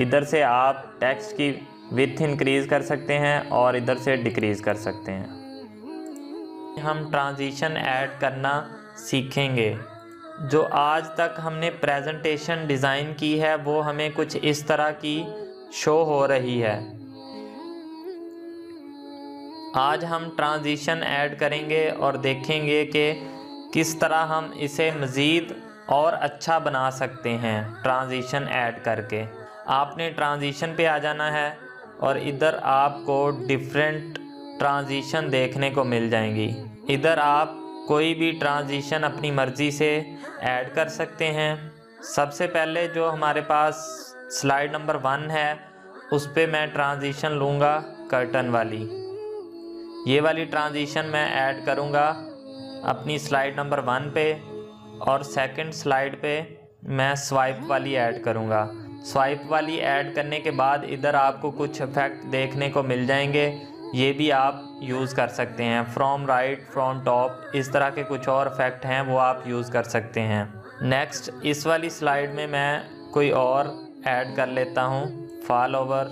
इधर से आप टेक्स्ट की विथ इंक्रीज़ कर सकते हैं और इधर से डिक्रीज़ कर सकते हैं। हम ट्रांजिशन ऐड करना सीखेंगे। जो आज तक हमने प्रेजेंटेशन डिज़ाइन की है, वो हमें कुछ इस तरह की शो हो रही है। आज हम ट्रांजिशन ऐड करेंगे और देखेंगे कि किस तरह हम इसे मज़ीद और अच्छा बना सकते हैं ट्रांजिशन ऐड करके। आपने ट्रांजिशन पे आ जाना है और इधर आपको डिफरेंट ट्रांजिशन देखने को मिल जाएँगी। इधर आप कोई भी ट्रांजिशन अपनी मर्ज़ी से ऐड कर सकते हैं। सबसे पहले जो हमारे पास स्लाइड नंबर वन है, उस पर मैं ट्रांजिशन लूँगा कर्टन वाली। ये वाली ट्रांजिशन मैं ऐड करूँगा अपनी स्लाइड नंबर वन पे और सेकंड स्लाइड पे मैं स्वाइप वाली ऐड करूँगा। स्वाइप वाली ऐड करने के बाद इधर आपको कुछ इफ़ेक्ट देखने को मिल जाएँगे। ये भी आप यूज़ कर सकते हैं। फ्रॉम राइट फ्रॉम टॉप इस तरह के कुछ और इफ़ेक्ट हैं, वो आप यूज़ कर सकते हैं। नेक्स्ट इस वाली स्लाइड में मैं कोई और ऐड कर लेता हूँ। फॉल ओवर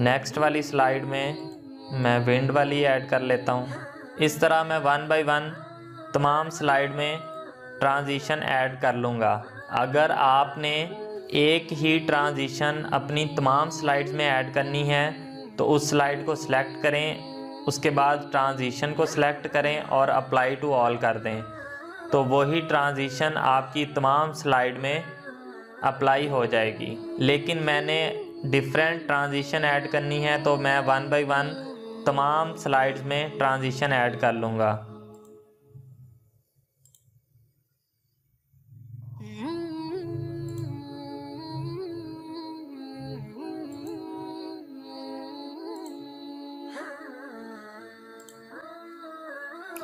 नेक्स्ट वाली स्लाइड में मैं विंड वाली ऐड कर लेता हूँ। इस तरह मैं वन बाय वन तमाम स्लाइड में ट्रांजिशन ऐड कर लूँगा। अगर आपने एक ही ट्रांजिशन अपनी तमाम स्लाइड्स में ऐड करनी है तो उस स्लाइड को सिलेक्ट करें, उसके बाद ट्रांजिशन को सिलेक्ट करें और अप्लाई टू ऑल कर दें। तो वही ट्रांजिशन आपकी तमाम स्लाइड में अप्लाई हो जाएगी। लेकिन मैंने डिफरेंट ट्रांजिशन ऐड करनी है तो मैं वन बाय वन तमाम स्लाइड्स में ट्रांजिशन ऐड कर लूँगा।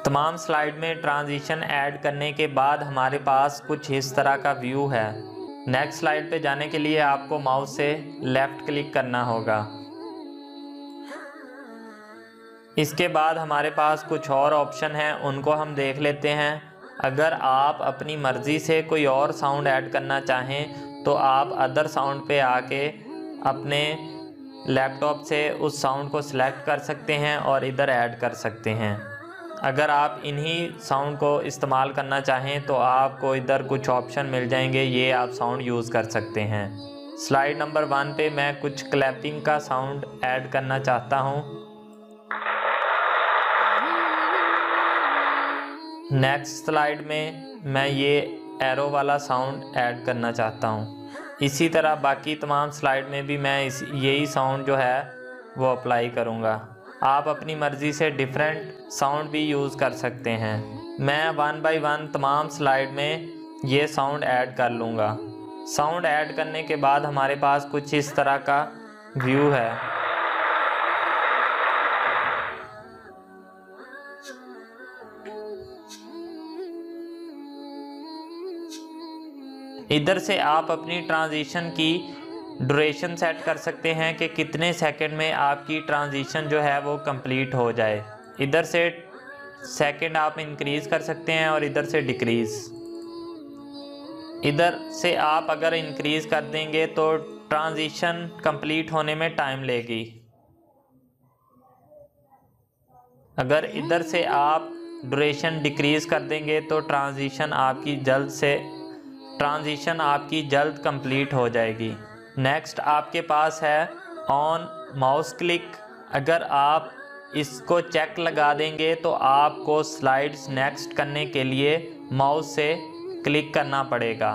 तमाम स्लाइड में ट्रांजिशन ऐड करने के बाद हमारे पास कुछ इस तरह का व्यू है। नेक्स्ट स्लाइड पे जाने के लिए आपको माउस से लेफ़्ट क्लिक करना होगा। इसके बाद हमारे पास कुछ और ऑप्शन हैं, उनको हम देख लेते हैं। अगर आप अपनी मर्ज़ी से कोई और साउंड ऐड करना चाहें तो आप अदर साउंड पे आके अपने लैपटॉप से उस साउंड को सिलेक्ट कर सकते हैं और इधर ऐड कर सकते हैं। अगर आप इन्हीं साउंड को इस्तेमाल करना चाहें तो आपको इधर कुछ ऑप्शन मिल जाएँगे। ये आप साउंड यूज़ कर सकते हैं। स्लाइड नंबर वन पे मैं कुछ क्लैपिंग का साउंड ऐड करना चाहता हूँ। नेक्स्ट स्लाइड में मैं ये एरो वाला साउंड ऐड करना चाहता हूँ। इसी तरह बाकी तमाम स्लाइड में भी मैं इस, यही साउंड जो है, वो अप्लाई करूँगा। आप अपनी मर्ज़ी से डिफरेंट साउंड भी यूज़ कर सकते हैं। मैं वन बाय वन तमाम स्लाइड में ये साउंड ऐड कर लूँगा। साउंड ऐड करने के बाद हमारे पास कुछ इस तरह का व्यू है। इधर से आप अपनी ट्रांजिशन की ड्यूरेशन सेट कर सकते हैं कि कितने सेकंड में आपकी ट्रांजिशन जो है वो कंप्लीट हो जाए। इधर से सेकंड आप इंक्रीज़ कर सकते हैं और इधर से डिक्रीज़ इधर से आप अगर इंक्रीज़ कर देंगे तो ट्रांजिशन कंप्लीट होने में टाइम लेगी। अगर इधर से आप ड्यूरेशन डिक्रीज़ कर देंगे तो ट्रांजिशन आपकी जल्द से ट्रांजिशन आपकी जल्द कंप्लीट हो जाएगी। नेक्स्ट आपके पास है ऑन माउस क्लिक अगर आप इसको चेक लगा देंगे तो आपको स्लाइड्स नेक्स्ट करने के लिए माउस से क्लिक करना पड़ेगा।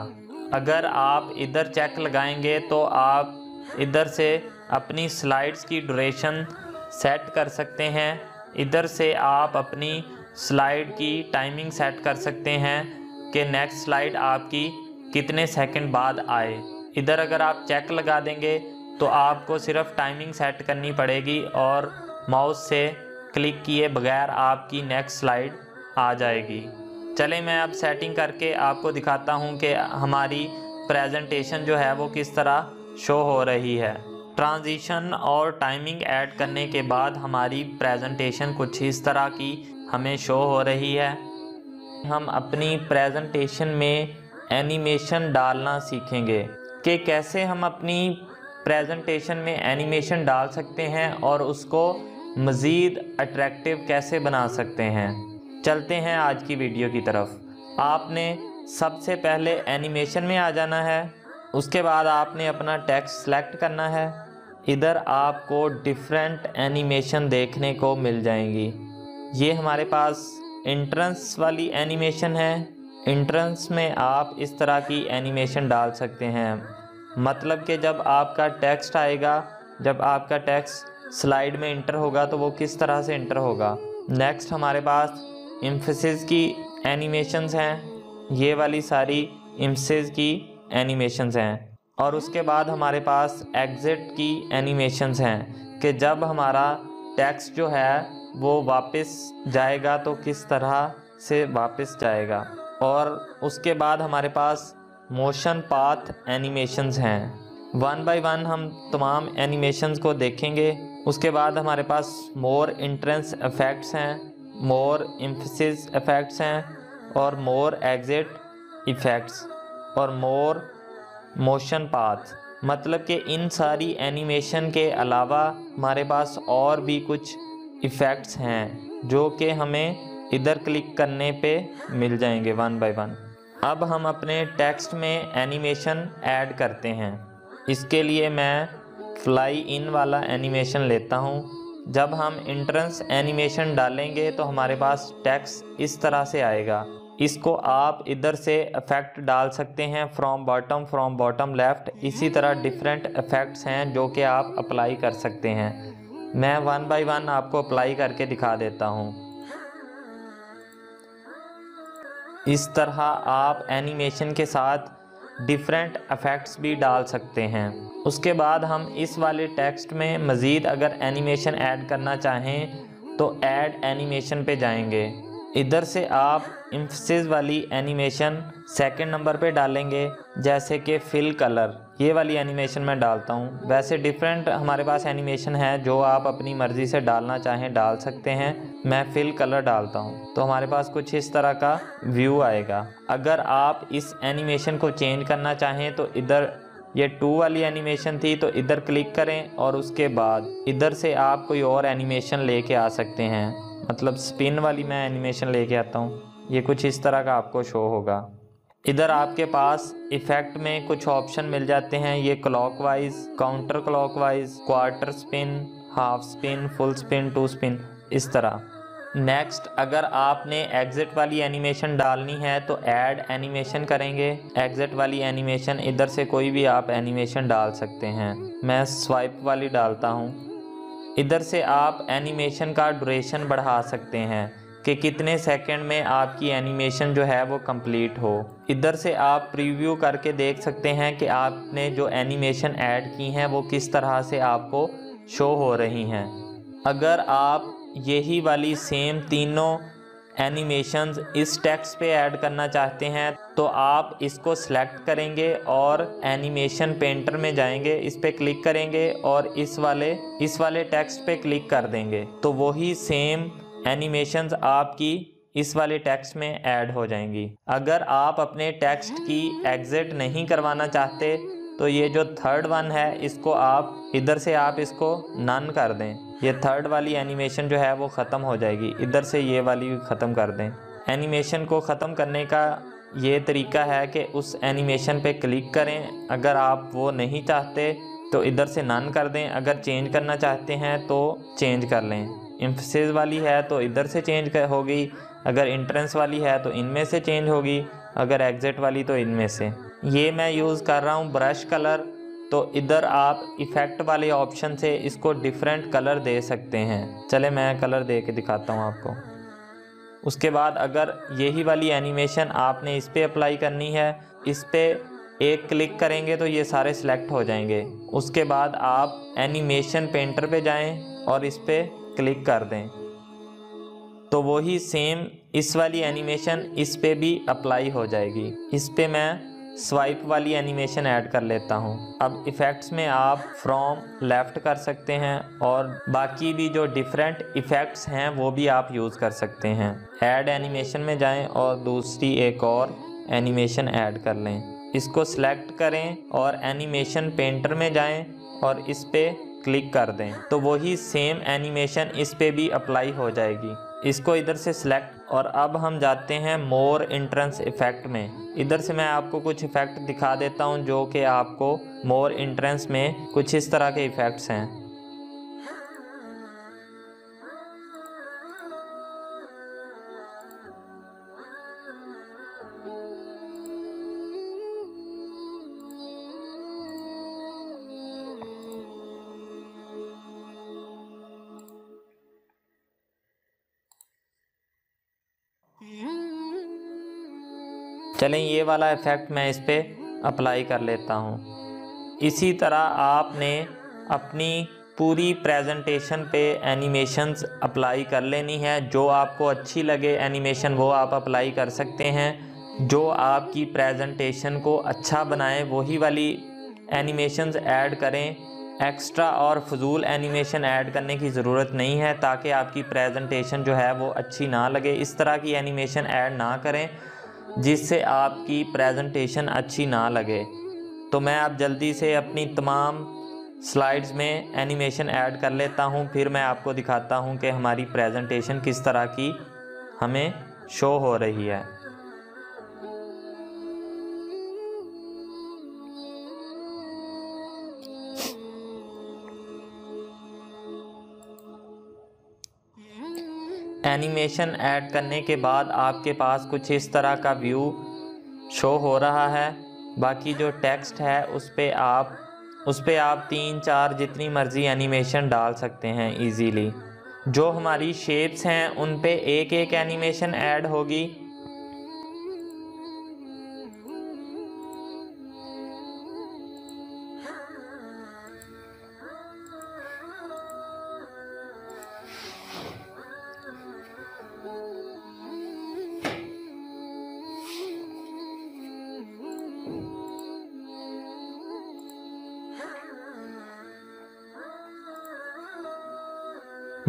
अगर आप इधर चेक लगाएँगे तो आप इधर से अपनी स्लाइड्स की ड्यूरेशन सेट कर सकते हैं। इधर से आप अपनी स्लाइड की टाइमिंग सेट कर सकते हैं कि नेक्स्ट स्लाइड आपकी कितने सेकंड बाद आए। इधर अगर आप चेक लगा देंगे तो आपको सिर्फ़ टाइमिंग सेट करनी पड़ेगी और माउस से क्लिक किए बगैर आपकी नेक्स्ट स्लाइड आ जाएगी। चले, मैं अब सेटिंग करके आपको दिखाता हूँ कि हमारी प्रेजेंटेशन जो है वो किस तरह शो हो रही है। ट्रांजिशन और टाइमिंग ऐड करने के बाद हमारी प्रेजेंटेशन कुछ इस तरह की हमें शो हो रही है। हम अपनी प्रेजेंटेशन में एनिमेशन डालना सीखेंगे। कि कैसे हम अपनी प्रेजेंटेशन में एनिमेशन डाल सकते हैं और उसको मज़ीद अट्रैक्टिव कैसे बना सकते हैं। चलते हैं आज की वीडियो की तरफ़। आपने सबसे पहले एनिमेशन में आ जाना है। उसके बाद आपने अपना टेक्स्ट सेलेक्ट करना है। इधर आपको डिफरेंट एनिमेशन देखने को मिल जाएँगी। ये हमारे पास इंट्रेंस वाली एनिमेशन है। इंट्रेंस में आप इस तरह की एनिमेशन डाल सकते हैं। मतलब कि जब आपका टेक्स्ट आएगा, जब आपका टेक्स्ट स्लाइड में इंटर होगा तो वो किस तरह से इंटर होगा? नेक्स्ट हमारे पास इम्फिस की एनिमेशंस हैं। ये वाली सारी इम्फिस की एनिमेशंस हैं। और उसके बाद हमारे पास एग्ज़िट की एनिमेशंस हैं कि जब हमारा टेक्स्ट जो है, वो वापस जाएगा तो किस तरह से वापस जाएगा? और उसके बाद हमारे पास मोशन पाथ एनिमेशंस हैं। वन बाय वन हम तमाम एनिमेशंस को देखेंगे। उसके बाद हमारे पास मोर इंट्रेंस इफ़ेक्ट्स हैं मोर इम्फिस इफ़ेक्ट्स हैं और मोर एग्ज़िट इफ़ेक्ट्स और मोर मोशन पाथ मतलब कि इन सारी एनिमेशन के अलावा हमारे पास और भी कुछ इफ़ेक्ट्स हैं, जो कि हमें इधर क्लिक करने पे मिल जाएँगे वन बाय वन। अब हम अपने टेक्स्ट में एनिमेशन ऐड करते हैं। इसके लिए मैं फ्लाई इन वाला एनिमेशन लेता हूँ। जब हम इंट्रेंस एनिमेशन डालेंगे तो हमारे पास टेक्स्ट इस तरह से आएगा। इसको आप इधर से इफ़ेक्ट डाल सकते हैं from bottom from bottom left इसी तरह डिफरेंट इफ़ेक्ट्स हैं जो कि आप अप्लाई कर सकते हैं। मैं वन बाय वन आपको अप्लाई करके दिखा देता हूँ। इस तरह आप एनिमेशन के साथ डिफरेंट अफेक्ट्स भी डाल सकते हैं। उसके बाद हम इस वाले टेक्स्ट में मज़ीद अगर एनिमेशन ऐड करना चाहें तो ऐड एनिमेशन पे जाएँगे। इधर से आप इम्फसिस वाली एनिमेशन सेकंड नंबर पे डालेंगे, जैसे कि फिल कलर ये वाली एनिमेशन मैं डालता हूँ। वैसे डिफरेंट हमारे पास एनिमेशन है, जो आप अपनी मर्ज़ी से डालना चाहें, डाल सकते हैं। मैं फिल कलर डालता हूँ। तो हमारे पास कुछ इस तरह का व्यू आएगा। अगर आप इस एनिमेशन को चेंज करना चाहें तो इधर ये टू वाली एनिमेशन थी तो इधर क्लिक करें और उसके बाद इधर से आप कोई और एनिमेशन लेके आ सकते हैं। मतलब स्पिन वाली मैं एनिमेशन लेके आता हूँ। ये कुछ इस तरह का आपको शो होगा। इधर आपके पास इफ़ेक्ट में कुछ ऑप्शन मिल जाते हैं। ये clockwise counter clockwise quarter spin half spin full spin two spin इस तरह। नेक्स्ट अगर आपने एग्ज़िट वाली एनिमेशन डालनी है तो ऐड एनिमेशन करेंगे। एग्ज़िट वाली एनिमेशन इधर से कोई भी आप एनिमेशन डाल सकते हैं। मैं स्वाइप वाली डालता हूँ। इधर से आप एनिमेशन का ड्यूरेशन बढ़ा सकते हैं। कि कितने सेकंड में आपकी एनिमेशन जो है वो कंप्लीट हो। इधर से आप प्रीव्यू करके देख सकते हैं कि आपने जो एनिमेशन ऐड की हैं, वो किस तरह से आपको शो हो रही हैं। अगर आप यही वाली सेम तीनों एनिमेशंस इस टेक्स्ट पे ऐड करना चाहते हैं तो आप इसको सेलेक्ट करेंगे और एनिमेशन पेंटर में जाएँगे, इस पर क्लिक करेंगे और इस वाले इस वाले टेक्स्ट पे क्लिक कर देंगे। तो वही सेम एनिमेशंस आपकी इस वाले टेक्स्ट में ऐड हो जाएँगी। अगर आप अपने टेक्स्ट की एग्ज़िट नहीं करवाना चाहते तो ये जो थर्ड वन है, इसको आप इधर से आप इसको नन कर दें। ये थर्ड वाली एनिमेशन जो है, वो ख़त्म हो जाएगी। इधर से ये वाली ख़त्म कर दें। एनिमेशन को ख़त्म करने का ये तरीका है कि उस एनिमेशन पे क्लिक करें। अगर आप वो नहीं चाहते तो इधर से नन कर दें। अगर चेंज करना चाहते हैं तो चेंज कर लें। इम्फसिस वाली है तो इधर से चेंज होगी। अगर इंट्रेंस वाली है तो इनमें से चेंज होगी। अगर एग्ज़िट वाली तो इनमें से। ये मैं यूज़ कर रहा हूँ ब्रश कलर तो इधर आप इफ़ेक्ट वाले ऑप्शन से इसको डिफरेंट कलर दे सकते हैं। चले मैं कलर दे के दिखाता हूँ आपको। उसके बाद अगर यही वाली एनिमेशन आपने इस पर अप्लाई करनी है, इस पर एक क्लिक करेंगे तो ये सारे सिलेक्ट हो जाएँगे। उसके बाद आप एनिमेशन पेंटर पे जाएँ और इस पर क्लिक कर दें। तो वही सेम इस वाली एनिमेशन इस पे भी अप्लाई हो जाएगी। इस पे मैं स्वाइप वाली एनिमेशन ऐड कर लेता हूँ। अब इफ़ेक्ट्स में आप फ्रॉम लेफ़्ट कर सकते हैं और बाकी भी जो डिफरेंट इफ़ेक्ट्स हैं वो भी आप यूज़ कर सकते हैं। ऐड एनिमेशन में जाएँ और दूसरी एक और एनिमेशन ऐड कर लें। इसको सिलेक्ट करें और एनिमेशन पेंटर में जाएँ और इस पर क्लिक कर दें तो वही सेम एनिमेशन इस पर भी अप्लाई हो जाएगी। इसको इधर से सिलेक्ट और अब हम जाते हैं मोर इंट्रेंस इफ़ेक्ट में। इधर से मैं आपको कुछ इफ़ेक्ट दिखा देता हूँ जो कि आपको मोर इंट्रेंस में कुछ इस तरह के इफ़ेक्ट्स हैं। चलें, ये वाला इफ़ेक्ट मैं इस पर अप्लाई कर लेता हूँ। इसी तरह आपने अपनी पूरी प्रेजेंटेशन पे एनिमेशंस अप्लाई कर लेनी है। जो आपको अच्छी लगे एनिमेशन वो आप अप्लाई कर सकते हैं। जो आपकी प्रेजेंटेशन को अच्छा बनाए, वही वाली एनिमेशंस ऐड करें। एक्स्ट्रा और फजूल एनिमेशन ऐड करने की ज़रूरत नहीं है, ताकि आपकी प्रेजेंटेशन जो है वो अच्छी ना लगे। इस तरह की एनिमेशन ऐड ना करें। जिससे आपकी प्रेजेंटेशन अच्छी ना लगे। तो मैं अब जल्दी से अपनी तमाम स्लाइड्स में एनिमेशन ऐड कर लेता हूँ, फिर मैं आपको दिखाता हूँ कि हमारी प्रेजेंटेशन किस तरह की हमें शो हो रही है। एनिमेशन ऐड करने के बाद आपके पास कुछ इस तरह का व्यू शो हो रहा है। बाकी जो टेक्स्ट है, उस पर आप, उस पर आप तीन चार जितनी मर्ज़ी एनिमेशन डाल सकते हैं इजीली जो हमारी शेप्स हैं, उन पे एक एक एनिमेशन ऐड होगी।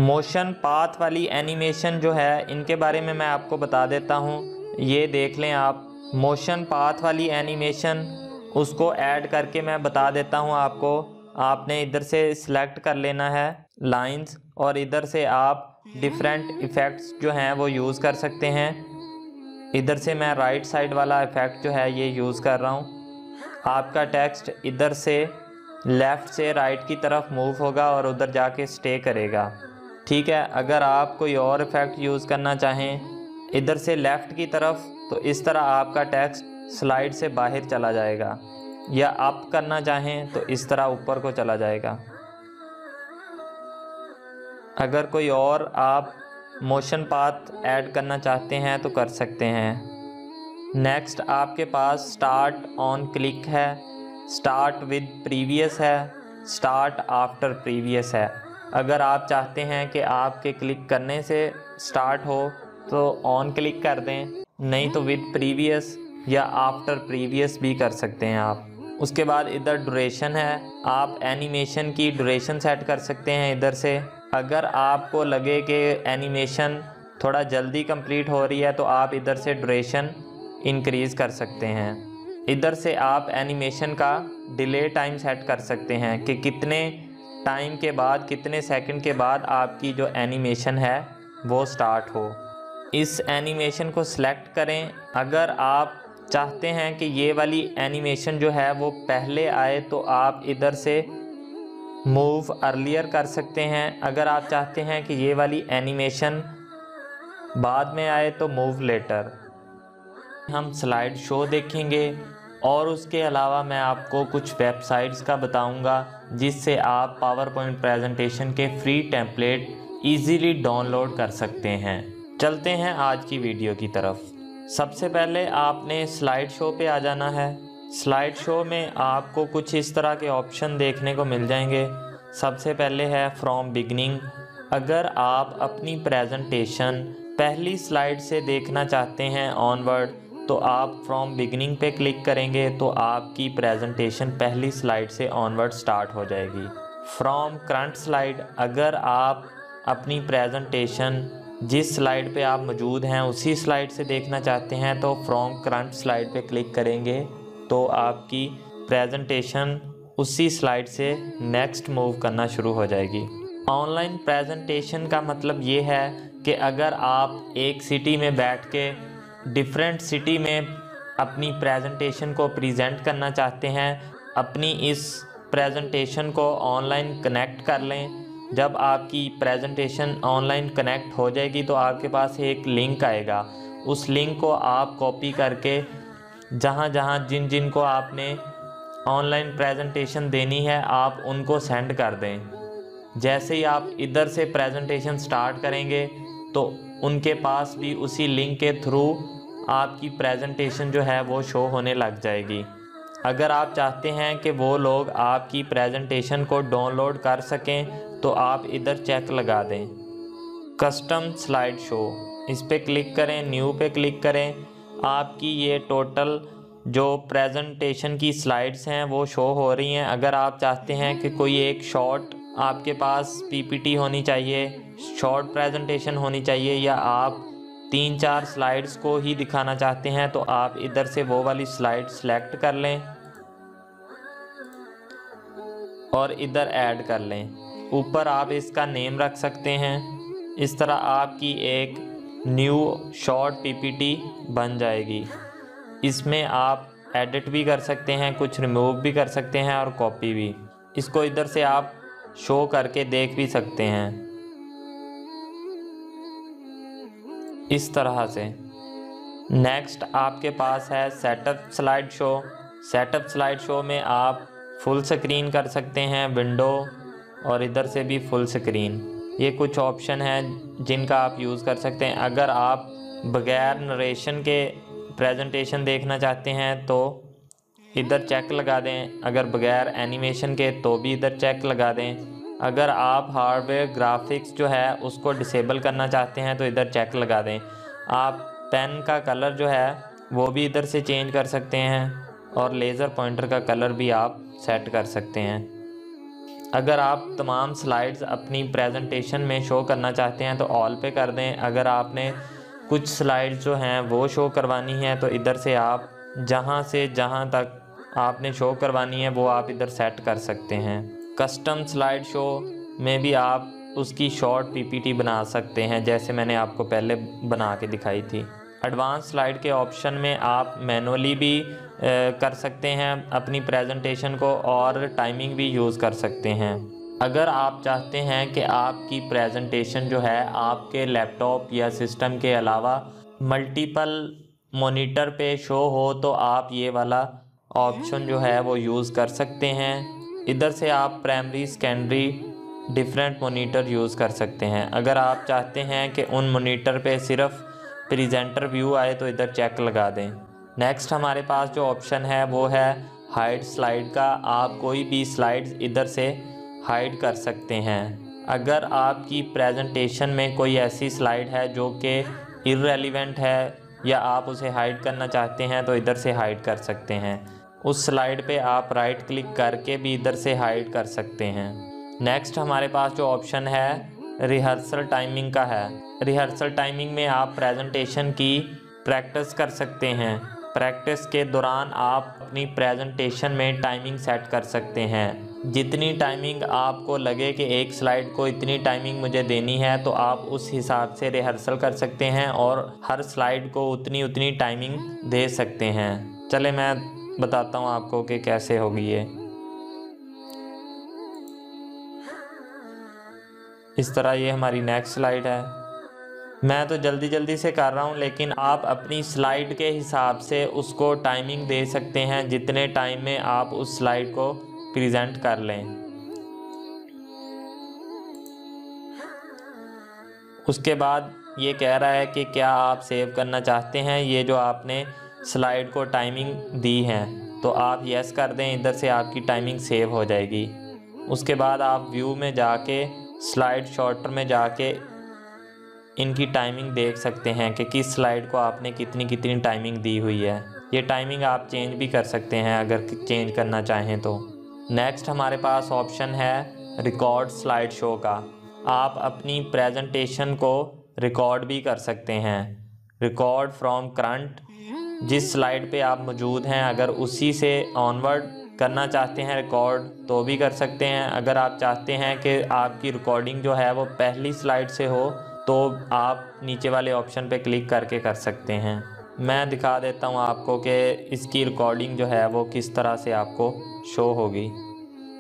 मोशन पाथ वाली एनिमेशन जो है, इनके बारे में मैं आपको बता देता हूँ। ये देख लें आप, मोशन पाथ वाली एनिमेशन, उसको ऐड करके मैं बता देता हूँ आपको। आपने इधर से सिलेक्ट कर लेना है लाइंस और इधर से आप डिफरेंट इफ़ेक्ट्स जो हैं, वो यूज़ कर सकते हैं। इधर से मैं राइट साइड वाला इफ़ेक्ट जो है, ये यूज़ कर रहा हूँ। आपका टेक्स्ट इधर से लेफ़्ट से राइट की तरफ़ मूव होगा और उधर जाके स्टे करेगा। ठीक है, अगर आप कोई और इफ़ेक्ट यूज़ करना चाहें, इधर से लेफ़्ट की तरफ़ तो इस तरह आपका टेक्स्ट स्लाइड से बाहर चला जाएगा। या अप करना चाहें तो इस तरह ऊपर को चला जाएगा। अगर कोई और आप मोशन पाथ ऐड करना चाहते हैं तो कर सकते हैं। नेक्स्ट आपके पास स्टार्ट ऑन क्लिक है। स्टार्ट विद प्रीवियस है। स्टार्ट आफ्टर प्रीवियस है। अगर आप चाहते हैं कि आपके क्लिक करने से स्टार्ट हो तो ऑन क्लिक कर दें। नहीं तो विद प्रीवियस या आफ्टर प्रीवियस भी कर सकते हैं आप। उसके बाद इधर ड्यूरेशन है। आप एनिमेशन की ड्यूरेशन सेट कर सकते हैं इधर से। अगर आपको लगे कि एनिमेशन थोड़ा जल्दी कंप्लीट हो रही है तो आप इधर से ड्यूरेशन इंक्रीज़ कर सकते हैं। इधर से आप एनिमेशन का डिले टाइम सेट कर सकते हैं कि कितने टाइम के बाद, कितने सेकंड के बाद आपकी जो एनिमेशन है, वो स्टार्ट हो। इस एनिमेशन को सिलेक्ट करें। अगर आप चाहते हैं कि ये वाली एनिमेशन जो है, वो पहले आए तो आप इधर से मूव अर्लियर कर सकते हैं। अगर आप चाहते हैं कि ये वाली एनिमेशन बाद में आए तो मूव लेटर। हम स्लाइड शो देखेंगे। और उसके अलावा मैं आपको कुछ वेबसाइट्स का बताऊँगा, जिससे आप पावर पॉइंट प्रेजेंटेशन के फ्री टेम्पलेट इजीली डाउनलोड कर सकते हैं। चलते हैं आज की वीडियो की तरफ़। सबसे पहले आपने स्लाइड शो पे आ जाना है। स्लाइड शो में आपको कुछ इस तरह के ऑप्शन देखने को मिल जाएँगे। सबसे पहले है फ्रॉम बिगनिंग। अगर आप अपनी प्रेजेंटेशन पहली स्लाइड से देखना चाहते हैं, ऑनवर्ड तो आप फ्रॉम बिगनिंग पे क्लिक करेंगे तो आपकी प्रेजेंटेशन पहली स्लाइड से ऑनवर्ड स्टार्ट हो जाएगी। फ्रॉम करंट स्लाइड अगर आप अपनी प्रेजेंटेशन जिस स्लाइड पे आप मौजूद हैं, उसी स्लाइड से देखना चाहते हैं तो फ्रॉम करंट स्लाइड पे क्लिक करेंगे तो आपकी प्रेजेंटेशन उसी स्लाइड से नेक्स्ट मूव करना शुरू हो जाएगी। ऑनलाइन प्रेजेंटेशन का मतलब ये है कि अगर आप एक सिटी में बैठ के डिफरेंट सिटी में अपनी प्रेजेंटेशन को प्रेजेंट करना चाहते हैं, अपनी इस प्रेजेंटेशन को ऑनलाइन कनेक्ट कर लें। जब आपकी प्रेजेंटेशन ऑनलाइन कनेक्ट हो जाएगी तो आपके पास एक लिंक आएगा। उस लिंक को आप कॉपी करके जहाँ जहाँ जिन जिन को आपने ऑनलाइन प्रेजेंटेशन देनी है, आप उनको सेंड कर दें। जैसे ही आप इधर से प्रेजेंटेशन स्टार्ट करेंगे तो उनके पास भी उसी लिंक के थ्रू आपकी प्रेजेंटेशन जो है वो शो होने लग जाएगी। अगर आप चाहते हैं कि वो लोग आपकी प्रेजेंटेशन को डाउनलोड कर सकें तो आप इधर चेक लगा दें। कस्टम स्लाइड शो इस पर क्लिक करें न्यू पे क्लिक करें। आपकी ये टोटल जो प्रेजेंटेशन की स्लाइड्स हैं, वो शो हो रही हैं। अगर आप चाहते हैं कि कोई एक शॉर्ट आपके पास पीपीटी होनी चाहिए शॉर्ट प्रेजेंटेशन होनी चाहिए, या आप तीन चार स्लाइड्स को ही दिखाना चाहते हैं तो आप इधर से वो वाली स्लाइड सेलेक्ट कर लें और इधर ऐड कर लें। ऊपर आप इसका नेम रख सकते हैं। इस तरह आपकी एक न्यू शॉर्ट पीपीटी बन जाएगी। इसमें आप एडिट भी कर सकते हैं, कुछ रिमूव भी कर सकते हैं और कॉपी भी। इसको इधर से आप शो करके देख भी सकते हैं। इस तरह से। नेक्स्ट आपके पास है setup slide show setup slide show में आप फुल स्क्रीन कर सकते हैं विंडो और इधर से भी फुल स्क्रीन ये कुछ ऑप्शन हैं जिनका आप यूज़ कर सकते हैं। अगर आप बगैर नरेशन के प्रेजेंटेशन देखना चाहते हैं तो इधर चेक लगा दें। अगर बगैर एनिमेशन के तो भी इधर चेक लगा दें। अगर आप हार्डवेयर ग्राफिक्स जो है उसको डिसेबल करना चाहते हैं तो इधर चेक लगा दें। आप पेन का कलर जो है, वो भी इधर से चेंज कर सकते हैं और लेज़र पॉइंटर का कलर भी आप सेट कर सकते हैं। अगर आप तमाम स्लाइड्स अपनी प्रेजेंटेशन में शो करना चाहते हैं तो ऑल पे कर दें। अगर आपने कुछ स्लाइड्स जो हैं, वो शो करवानी है तो इधर से आप जहाँ से जहाँ तक आपने शो करवानी है वो आप इधर सेट कर सकते हैं। कस्टम स्लाइड शो में भी आप उसकी शॉर्ट पीपीटी बना सकते हैं जैसे मैंने आपको पहले बना के दिखाई थी। एडवांस स्लाइड के ऑप्शन में आप मैनुअली भी आ, कर सकते हैं अपनी प्रेजेंटेशन को और टाइमिंग भी यूज़ कर सकते हैं। अगर आप चाहते हैं कि आपकी प्रेजेंटेशन जो है आपके लैपटॉप या सिस्टम के अलावा मल्टीपल मोनीटर पे शो हो तो आप ये वाला ऑप्शन जो है वो यूज़ कर सकते हैं। इधर से आप primary, secondary, different monitor use कर सकते हैं। अगर आप चाहते हैं कि उन मोनीटर पे सिर्फ़ प्रेजेंटर व्यू आए तो इधर चेक लगा दें। नेक्स्ट हमारे पास जो ऑप्शन है, वो है हाइड स्लाइड का। आप कोई भी स्लाइड्स इधर से हाइड कर सकते हैं। अगर आपकी प्रेजेंटेशन में कोई ऐसी स्लाइड है जो कि इरेलीवेंट है, या आप उसे हाइड करना चाहते हैं तो इधर से हाइड कर सकते हैं। उस स्लाइड पे आप राइट क्लिक करके भी इधर से हाइड कर सकते हैं। नेक्स्ट हमारे पास जो ऑप्शन है, रिहर्सल टाइमिंग का है। रिहर्सल टाइमिंग में आप प्रेजेंटेशन की प्रैक्टिस कर सकते हैं। प्रैक्टिस के दौरान आप अपनी प्रेजेंटेशन में टाइमिंग सेट कर सकते हैं। जितनी टाइमिंग आपको लगे कि एक स्लाइड को इतनी टाइमिंग मुझे देनी है तो आप उस हिसाब से रिहर्सल कर सकते हैं और हर स्लाइड को उतनी उतनी टाइमिंग दे सकते हैं। चले, मैं बताता हूँ आपको कि कैसे होगी ये। इस तरह ये हमारी नेक्स्ट स्लाइड है। मैं तो जल्दी जल्दी से कर रहा हूँ, लेकिन आप अपनी स्लाइड के हिसाब से उसको टाइमिंग दे सकते हैं, जितने टाइम में आप उस स्लाइड को प्रेजेंट कर लें। उसके बाद ये कह रहा है कि क्या आप सेव करना चाहते हैं? ये जो आपने स्लाइड को टाइमिंग दी है तो आप यस कर दें, इधर से आपकी टाइमिंग सेव हो जाएगी। उसके बाद आप व्यू में जाके स्लाइड शॉर्टर में जाके, इनकी टाइमिंग देख सकते हैं कि किस स्लाइड को आपने कितनी कितनी टाइमिंग दी हुई है। ये टाइमिंग आप चेंज भी कर सकते हैं अगर चेंज करना चाहें तो। नेक्स्ट हमारे पास ऑप्शन है रिकॉर्ड स्लाइड शो का। आप अपनी प्रेजेंटेशन को रिकॉर्ड भी कर सकते हैं। रिकॉर्ड फ्रॉम करंट जिस स्लाइड पे आप मौजूद हैं, अगर उसी से ऑनवर्ड करना चाहते हैं रिकॉर्ड तो भी कर सकते हैं। अगर आप चाहते हैं कि आपकी रिकॉर्डिंग जो है वो पहली स्लाइड से हो तो आप नीचे वाले ऑप्शन पे क्लिक करके कर सकते हैं। मैं दिखा देता हूँ आपको कि इसकी रिकॉर्डिंग जो है वो किस तरह से आपको शो होगी।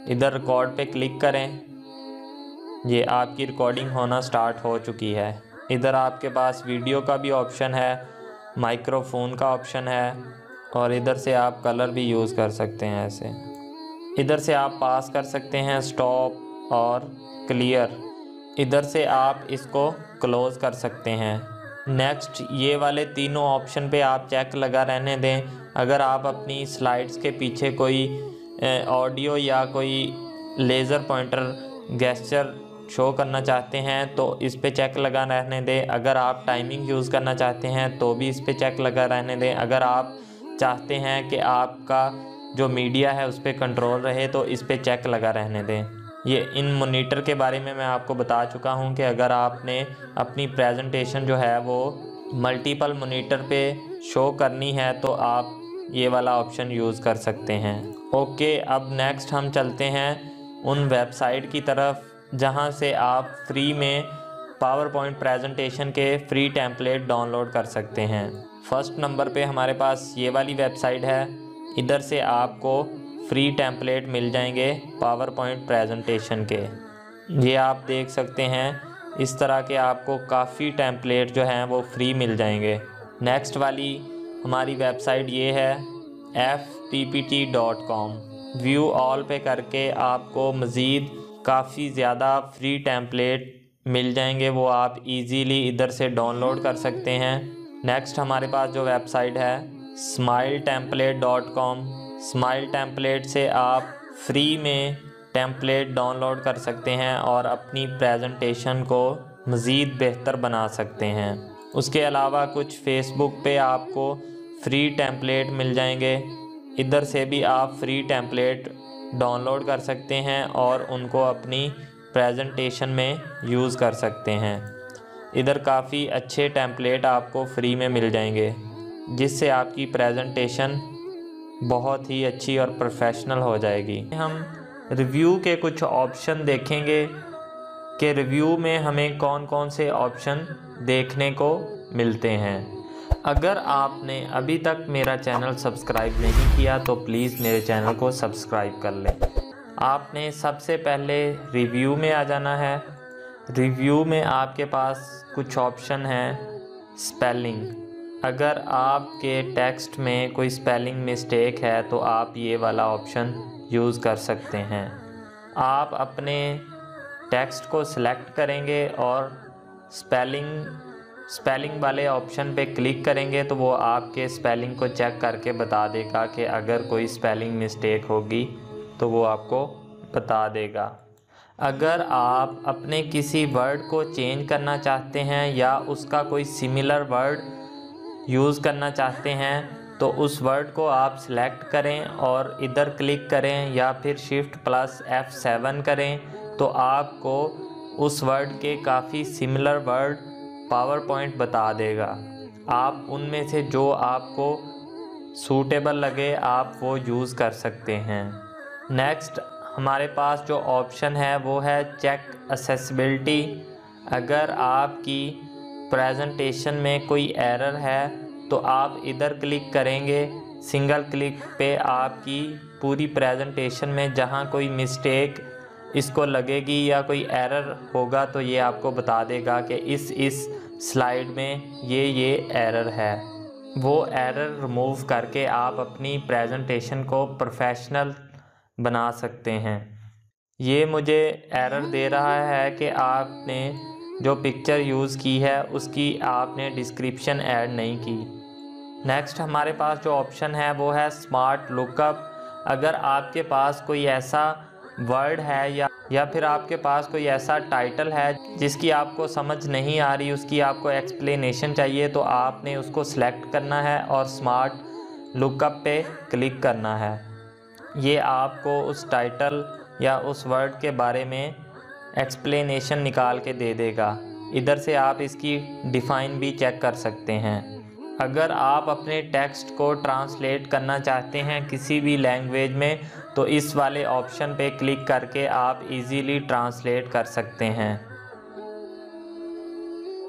इधर रिकॉर्ड पे क्लिक करें। ये आपकी रिकॉर्डिंग होना स्टार्ट हो चुकी है। इधर आपके पास वीडियो का भी ऑप्शन है। माइक्रोफोन का ऑप्शन है और इधर से आप कलर भी यूज़ कर सकते हैं ऐसे। इधर से आप पास कर सकते हैं स्टॉप और क्लियर। इधर से आप इसको क्लोज़ कर सकते हैं। नेक्स्ट, ये वाले तीनों ऑप्शन पे आप चेक लगा रहने दें। अगर आप अपनी स्लाइड्स के पीछे कोई ऑडियो या कोई लेज़र पॉइंटर, गेस्चर शो करना चाहते हैं तो इस पर चेक लगा रहने दें। अगर आप टाइमिंग यूज़ करना चाहते हैं तो भी इस पर चेक लगा रहने दें। अगर आप चाहते हैं कि आपका जो मीडिया है, उस पर कंट्रोल रहे तो इस पर चेक लगा रहने दें। ये इन मोनीटर के बारे में मैं आपको बता चुका हूँ कि अगर आपने अपनी प्रेजेंटेशन जो है, वो मल्टीपल मोनीटर पे शो करनी है तो आप ये वाला ऑप्शन यूज़ कर सकते हैं। ओके अब नेक्स्ट हम चलते हैं उन वेबसाइट की तरफ़। जहाँ से आप फ्री में पावर पॉइंट प्रेजेंटेशन के फ्री टेम्पलेट डाउनलोड कर सकते हैं। फ़र्स्ट नंबर पे हमारे पास ये वाली वेबसाइट है। इधर से आपको फ्री टेम्पलेट मिल जाएँगे पावर पॉइंट प्रेजेंटेशन के। ये आप देख सकते हैं, इस तरह के आपको काफ़ी टेम्पलेट जो हैं वो फ्री मिल जाएँगे। नेक्स्ट वाली हमारी वेबसाइट ये है F P P T dot com view all पे करके आपको मज़ीद काफ़ी ज़्यादा फ्री टेम्पलेट मिल जाएँगे, वो आप इजीली इधर से डाउनलोड कर सकते हैं। नेक्स्ट हमारे पास जो वेबसाइट है smile template dot com smile template से आप फ्री में टेम्पलेट डाउनलोड कर सकते हैं और अपनी प्रेजेंटेशन को मज़ीद बेहतर बना सकते हैं। उसके अलावा कुछ फेसबुक पे आपको फ्री टेम्पलेट मिल जाएँगे। इधर से भी आप फ्री टेम्पलेट डाउनलोड कर सकते हैं और उनको अपनी प्रेजेंटेशन में यूज़ कर सकते हैं। इधर काफ़ी अच्छे टेम्पलेट आपको फ्री में मिल जाएँगे, जिससे आपकी प्रेजेंटेशन बहुत ही अच्छी और प्रोफेशनल हो जाएगी। हम रिव्यू के कुछ ऑप्शन देखेंगे कि रिव्यू में हमें कौन कौन से ऑप्शन देखने को मिलते हैं। अगर आपने अभी तक मेरा चैनल सब्सक्राइब नहीं किया तो प्लीज़ मेरे चैनल को सब्सक्राइब कर लें। आपने सबसे पहले रिव्यू में आ जाना है। रिव्यू में आपके पास कुछ ऑप्शन हैं स्पेलिंग। अगर आपके टेक्स्ट में कोई स्पेलिंग मिस्टेक है तो आप ये वाला ऑप्शन यूज़ कर सकते हैं। आप अपने टेक्स्ट को सिलेक्ट करेंगे और स्पेलिंग स्पेलिंग वाले ऑप्शन पे क्लिक करेंगे तो वो आपके स्पेलिंग को चेक करके बता देगा कि अगर कोई स्पेलिंग मिस्टेक होगी तो वो आपको बता देगा। अगर आप अपने किसी वर्ड को चेंज करना चाहते हैं या उसका कोई सिमिलर वर्ड यूज़ करना चाहते हैं तो उस वर्ड को आप सिलेक्ट करें और इधर क्लिक करें या फिर शिफ्ट प्लस एफ़ सेवन करें तो आपको उस वर्ड के काफ़ी सिमिलर वर्ड पावर पॉइंट बता देगा। आप उनमें से जो आपको सूटेबल लगे, आप वो यूज़ कर सकते हैं। नेक्स्ट हमारे पास जो ऑप्शन है, वो है चेक असेसिबिलिटी अगर आपकी प्रेजेंटेशन में कोई एरर है तो आप इधर क्लिक करेंगे। सिंगल क्लिक पे आपकी पूरी प्रेजेंटेशन में जहाँ कोई मिस्टेक इसको लगेगी या कोई एरर होगा तो ये आपको बता देगा कि इस इस स्लाइड में ये ये एरर है। वो एरर रिमूव करके आप अपनी प्रेजेंटेशन को प्रोफेशनल बना सकते हैं। ये मुझे एरर दे रहा है कि आपने जो पिक्चर यूज़ की है, उसकी आपने डिस्क्रिप्शन ऐड नहीं की। नेक्स्ट हमारे पास जो ऑप्शन है, वो है स्मार्ट लुकअप। अगर आपके पास कोई ऐसा वर्ड है या या फिर आपके पास कोई ऐसा टाइटल है जिसकी आपको समझ नहीं आ रही, उसकी आपको एक्सप्लेनेशन चाहिए तो आपने उसको सिलेक्ट करना है और स्मार्ट लुकअप पे क्लिक करना है। ये आपको उस टाइटल या उस वर्ड के बारे में एक्सप्लेनेशन निकाल के दे देगा। इधर से आप इसकी डिफ़ाइन भी चेक कर सकते हैं। अगर आप अपने टेक्स्ट को ट्रांसलेट करना चाहते हैं किसी भी लैंग्वेज में तो इस वाले ऑप्शन पे क्लिक करके आप इजीली ट्रांसलेट कर सकते हैं।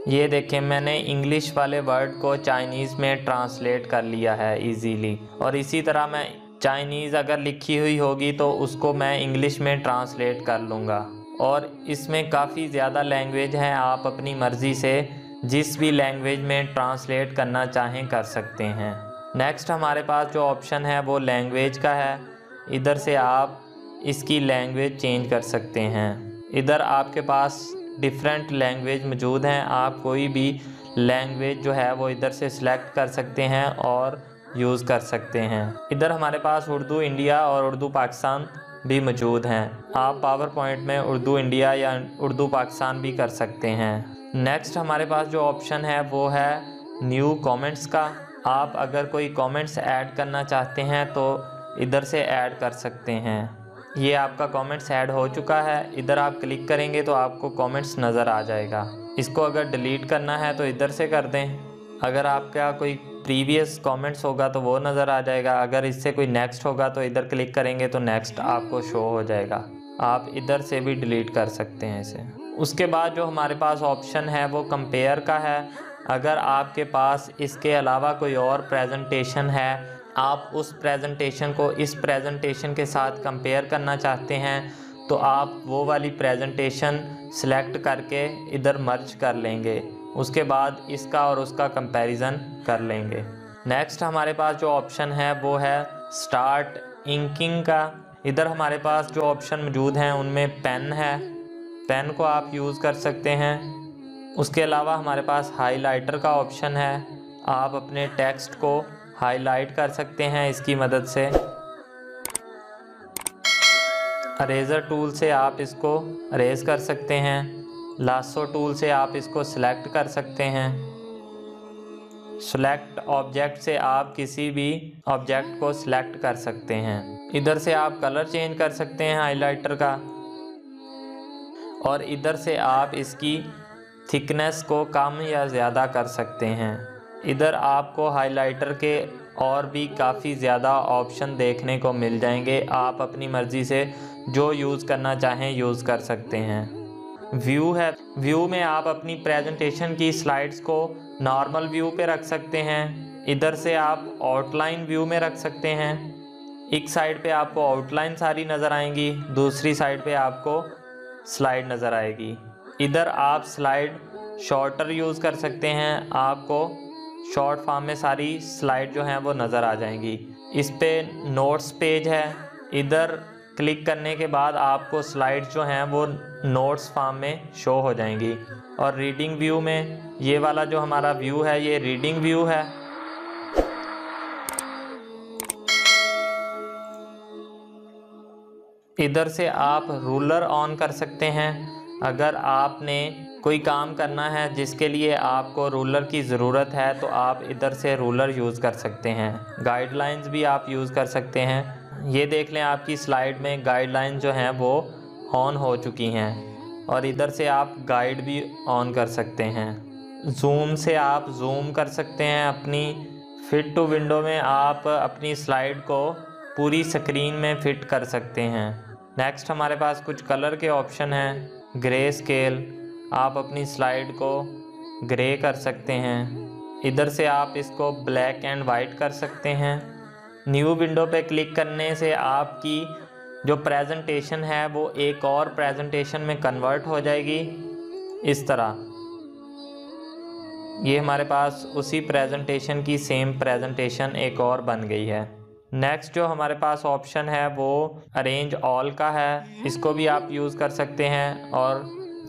ये देखें, मैंने इंग्लिश वाले वर्ड को चाइनीज़ में ट्रांसलेट कर लिया है इजीली और इसी तरह मैं चाइनीज़ अगर लिखी हुई होगी तो उसको मैं इंग्लिश में ट्रांसलेट कर लूँगा। और इसमें काफ़ी ज़्यादा लैंग्वेज हैं, आप अपनी मर्ज़ी से जिस भी लैंग्वेज में ट्रांसलेट करना चाहें कर सकते हैं। नेक्स्ट हमारे पास जो ऑप्शन है वो लैंग्वेज का है। इधर से आप इसकी लैंग्वेज चेंज कर सकते हैं। इधर आपके पास डिफरेंट लैंग्वेज मौजूद हैं। आप कोई भी लैंग्वेज जो है, वो इधर से सिलेक्ट कर सकते हैं और यूज़ कर सकते हैं। इधर हमारे पास उर्दू, इंडिया और उर्दू, पाकिस्तान भी मौजूद हैं। आप पावर पॉइंट में उर्दू, इंडिया या उर्दू, पाकिस्तान भी कर सकते हैं। नेक्स्ट हमारे पास जो ऑप्शन है, वो है न्यू कमेंट्स का। आप अगर कोई कमेंट्स ऐड करना चाहते हैं तो इधर से ऐड कर सकते हैं। ये आपका कमेंट्स ऐड हो चुका है। इधर आप क्लिक करेंगे तो आपको कमेंट्स नज़र आ जाएगा। इसको अगर डिलीट करना है तो इधर से कर दें। अगर आपका कोई प्रीवियस कमेंट्स होगा तो वो नज़र आ जाएगा। अगर इससे कोई नेक्स्ट होगा तो इधर क्लिक करेंगे तो नेक्स्ट आपको शो हो जाएगा। आप इधर से भी डिलीट कर सकते हैं इसे। उसके बाद जो हमारे पास ऑप्शन है वो कंपेयर का है। अगर आपके पास इसके अलावा कोई और प्रेजेंटेशन है आप उस प्रेजेंटेशन को इस प्रेजेंटेशन के साथ कंपेयर करना चाहते हैं तो आप वो वाली प्रेजेंटेशन सेलेक्ट करके इधर मर्ज कर लेंगे। उसके बाद इसका और उसका कंपैरिजन कर लेंगे। नेक्स्ट हमारे पास जो ऑप्शन है, वो है स्टार्ट इंकिंग का। इधर हमारे पास जो ऑप्शन मौजूद हैं, उनमें पेन है। पेन को आप यूज़ कर सकते हैं। उसके अलावा हमारे पास हाइलाइटर का ऑप्शन है। आप अपने टेक्स्ट को हाईलाइट कर सकते हैं इसकी मदद से। अरेज़र टूल से आप इसको अरेज कर सकते हैं। लासो टूल से आप इसको सिलेक्ट कर सकते हैं। सेलेक्ट ऑब्जेक्ट से आप किसी भी ऑब्जेक्ट को सिलेक्ट कर सकते हैं। इधर से आप कलर चेंज कर सकते हैं हाइलाइटर का। और इधर से आप इसकी थिकनेस को कम या ज़्यादा कर सकते हैं। इधर आपको हाइलाइटर के और भी काफ़ी ज़्यादा ऑप्शन देखने को मिल जाएँगे। आप अपनी मर्ज़ी से जो यूज़ करना चाहें यूज़ कर सकते हैं। व्यू है। व्यू में आप अपनी प्रेजेंटेशन की स्लाइड्स को नॉर्मल व्यू पे रख सकते हैं। इधर से आप आउटलाइन व्यू में रख सकते हैं। एक साइड पे आपको आउटलाइन सारी नज़र आएँगी, दूसरी साइड पे आपको स्लाइड नज़र आएगी। इधर आप स्लाइड शॉर्टर यूज़ कर सकते हैं। आपको शॉर्ट फॉर्म में सारी स्लाइड जो हैं वो नज़र आ जाएँगी। इस पर नोट्स पेज है। इधर क्लिक करने के बाद आपको स्लाइड जो हैं वो नोट्स फॉर्म में शो हो जाएँगी। और रीडिंग व्यू में ये वाला जो हमारा व्यू है, ये रीडिंग व्यू है। इधर से आप रूलर ऑन कर सकते हैं। अगर आपने कोई काम करना है जिसके लिए आपको रूलर की ज़रूरत है तो आप इधर से रूलर यूज़ कर सकते हैं। गाइडलाइंस भी आप यूज़ कर सकते हैं। ये देख लें आपकी स्लाइड में गाइडलाइन जो हैं वो ऑन हो चुकी हैं और इधर से आप गाइड भी ऑन कर सकते हैं। जूम से आप जूम कर सकते हैं अपनी फिट टू विंडो में। आप अपनी स्लाइड को पूरी स्क्रीन में फ़िट कर सकते हैं। नेक्स्ट हमारे पास कुछ कलर के ऑप्शन हैं। ग्रे स्केल, आप अपनी स्लाइड को ग्रे कर सकते हैं। इधर से आप इसको ब्लैक एंड वाइट कर सकते हैं। न्यू विंडो पे क्लिक करने से आपकी जो प्रेजेंटेशन है, वो एक और प्रेजेंटेशन में कन्वर्ट हो जाएगी। इस तरह। ये हमारे पास उसी प्रेजेंटेशन की सेम प्रेजेंटेशन एक और बन गई है। नेक्स्ट जो हमारे पास ऑप्शन है वो अरेंज ऑल का है। इसको भी आप यूज़ कर सकते हैं और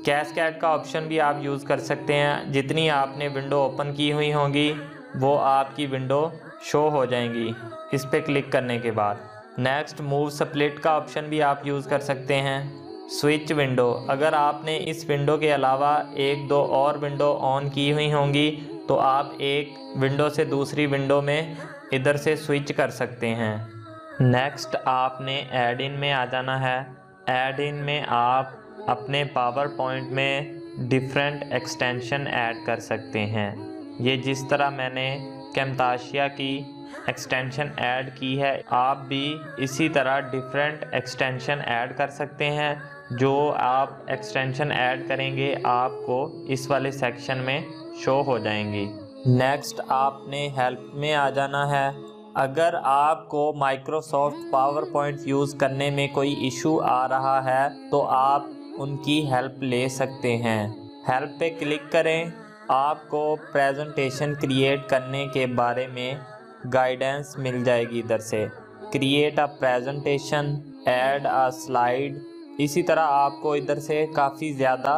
कैश कैट का ऑप्शन भी आप यूज़ कर सकते हैं। जितनी आपने विंडो ओपन की हुई होंगी, वो आपकी विंडो शो हो जाएँगी। इस पर क्लिक करने के बाद। नेक्स्ट मूव स्प्लिट का ऑप्शन भी आप यूज़ कर सकते हैं। स्विच विंडो अगर आपने इस विंडो के अलावा एक, दो और विंडो ऑन की हुई होंगी तो आप एक विंडो से दूसरी विंडो में इधर से स्विच कर सकते हैं। नेक्स्ट आपने एड इन में आ जाना है। एड इन में आप अपने पावर पॉइंट में डिफरेंट एक्सटेंशन ऐड कर सकते हैं। ये जिस तरह मैंने कैमताशिया की एक्सटेंशन ऐड की है, आप भी इसी तरह डिफरेंट एक्सटेंशन ऐड कर सकते हैं। जो आप एक्सटेंशन ऐड करेंगे, आपको इस वाले सेक्शन में शो हो जाएँगी। नेक्स्ट आपने हेल्प में आ जाना है। अगर आपको माइक्रोसॉफ्ट पावर पॉइंट यूज़ करने में कोई इशू आ रहा है तो आप उनकी हेल्प ले सकते हैं। हेल्प पे क्लिक करें। आपको प्रेजेंटेशन क्रिएट करने के बारे में गाइडेंस मिल जाएगी इधर से। Create a presentation add a slide इसी तरह आपको इधर से काफ़ी ज़्यादा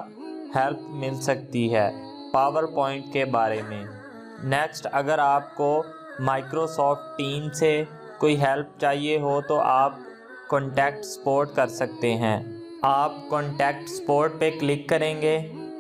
हेल्प मिल सकती है पावर पॉइंट के बारे में। नेक्स्ट अगर आपको माइक्रोसॉफ्ट टीम से कोई हेल्प चाहिए हो तो आप कॉन्टैक्ट सपोर्ट कर सकते हैं। आप कॉन्टैक्ट सपोर्ट पे क्लिक करेंगे।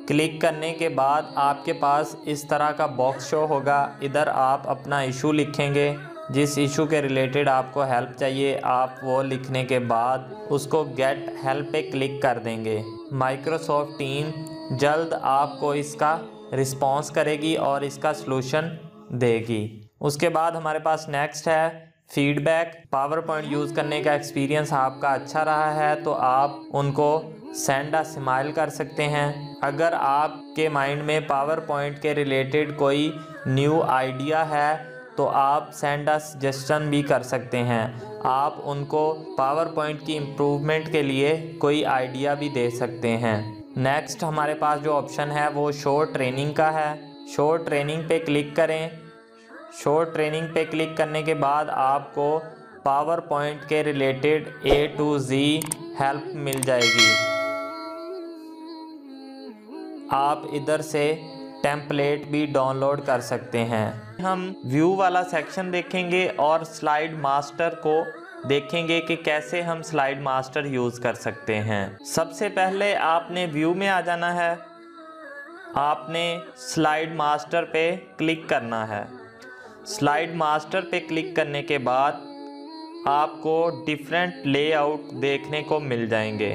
क्लिक करने के बाद आपके पास इस तरह का बॉक्स शो होगा। इधर आप अपना इशू लिखेंगे। जिस इशू के रिलेटेड आपको हेल्प चाहिए, आप वो लिखने के बाद उसको गेट हेल्प पे क्लिक कर देंगे। माइक्रोसॉफ्ट टीम जल्द आपको इसका रिस्पॉन्स करेगी और इसका सलूशन देगी। उसके बाद हमारे पास नेक्स्ट है, फीडबैक। पावर पॉइंट यूज़ करने का एक्सपीरियंस आपका अच्छा रहा है तो आप उनको सेंड आ स्माइल कर सकते हैं। अगर आपके माइंड में पावर पॉइंट के रिलेटेड कोई न्यू आइडिया है तो आप सेंड आ सजेशन भी कर सकते हैं। आप उनको पावर पॉइंट की इम्प्रूवमेंट के लिए कोई आइडिया भी दे सकते हैं। नेक्स्ट हमारे पास जो ऑप्शन है, वो शो ट्रेनिंग का है। शो ट्रेनिंग पे क्लिक करें। शो ट्रेनिंग पे क्लिक करने के बाद आपको पावर पॉइंट के related A to Z help मिल जाएगी। आप इधर से टेम्पलेट भी डाउनलोड कर सकते हैं। हम व्यू वाला सेक्शन देखेंगे और स्लाइड मास्टर को देखेंगे कि कैसे हम स्लाइड मास्टर यूज़ कर सकते हैं। सबसे पहले आपने व्यू में आ जाना है। आपने स्लाइड मास्टर पे क्लिक करना है। स्लाइड मास्टर पे क्लिक करने के बाद आपको डिफरेंट लेआउट देखने को मिल जाएँगे।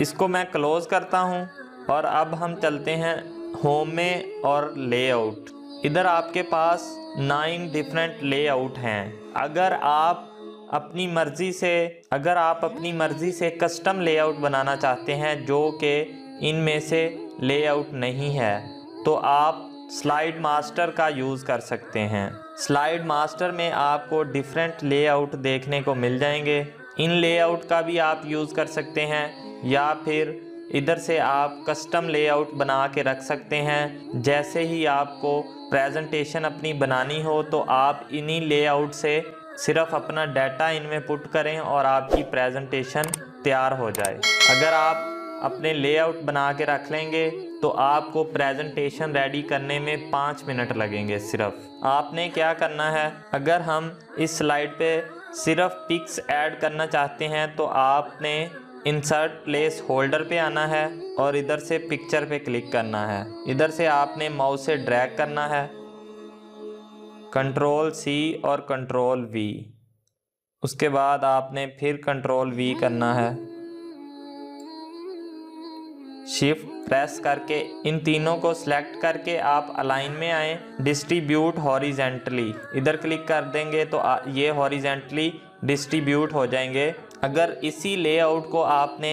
इसको मैं क्लोज़ करता हूँ और अब हम चलते हैं होम में और लेआउट इधर आपके पास नाइन डिफरेंट लेआउट हैं। अगर आप अपनी मर्ज़ी से, अगर आप अपनी मर्ज़ी से कस्टम लेआउट बनाना चाहते हैं जो कि इनमें से लेआउट नहीं है तो आप स्लाइड मास्टर का यूज़ कर सकते हैं। स्लाइड मास्टर में आपको डिफरेंट लेआउट देखने को मिल जाएँगे। इन लेआउट का भी आप यूज़ कर सकते हैं, या फिर इधर से आप कस्टम लेआउट बना के रख सकते हैं। जैसे ही आपको प्रेजेंटेशन अपनी बनानी हो तो आप इन्हीं लेआउट से सिर्फ़ अपना डाटा इनमें पुट करें और आपकी प्रेजेंटेशन तैयार हो जाए। अगर आप अपने लेआउट बना के रख लेंगे तो आपको प्रेजेंटेशन रेडी करने में पाँच मिनट लगेंगे सिर्फ़। आपने क्या करना है, अगर हम इस स्लाइड पे सिर्फ़ पिक्स ऐड करना चाहते हैं तो आपने इंसर्ट प्लेस होल्डर पे आना है और इधर से पिक्चर पे क्लिक करना है। इधर से आपने माउस से ड्रैग करना है। कंट्रोल सी और कंट्रोल वी उसके बाद आपने फिर कंट्रोल वी करना है। शिफ्ट प्रेस करके इन तीनों को सिलेक्ट करके आप अलाइन में आए। डिस्ट्रीब्यूट हॉरिजेंटली इधर क्लिक कर देंगे तो ये हॉरिजेंटली डिस्ट्रीब्यूट हो जाएँगे। अगर इसी लेआउट को आपने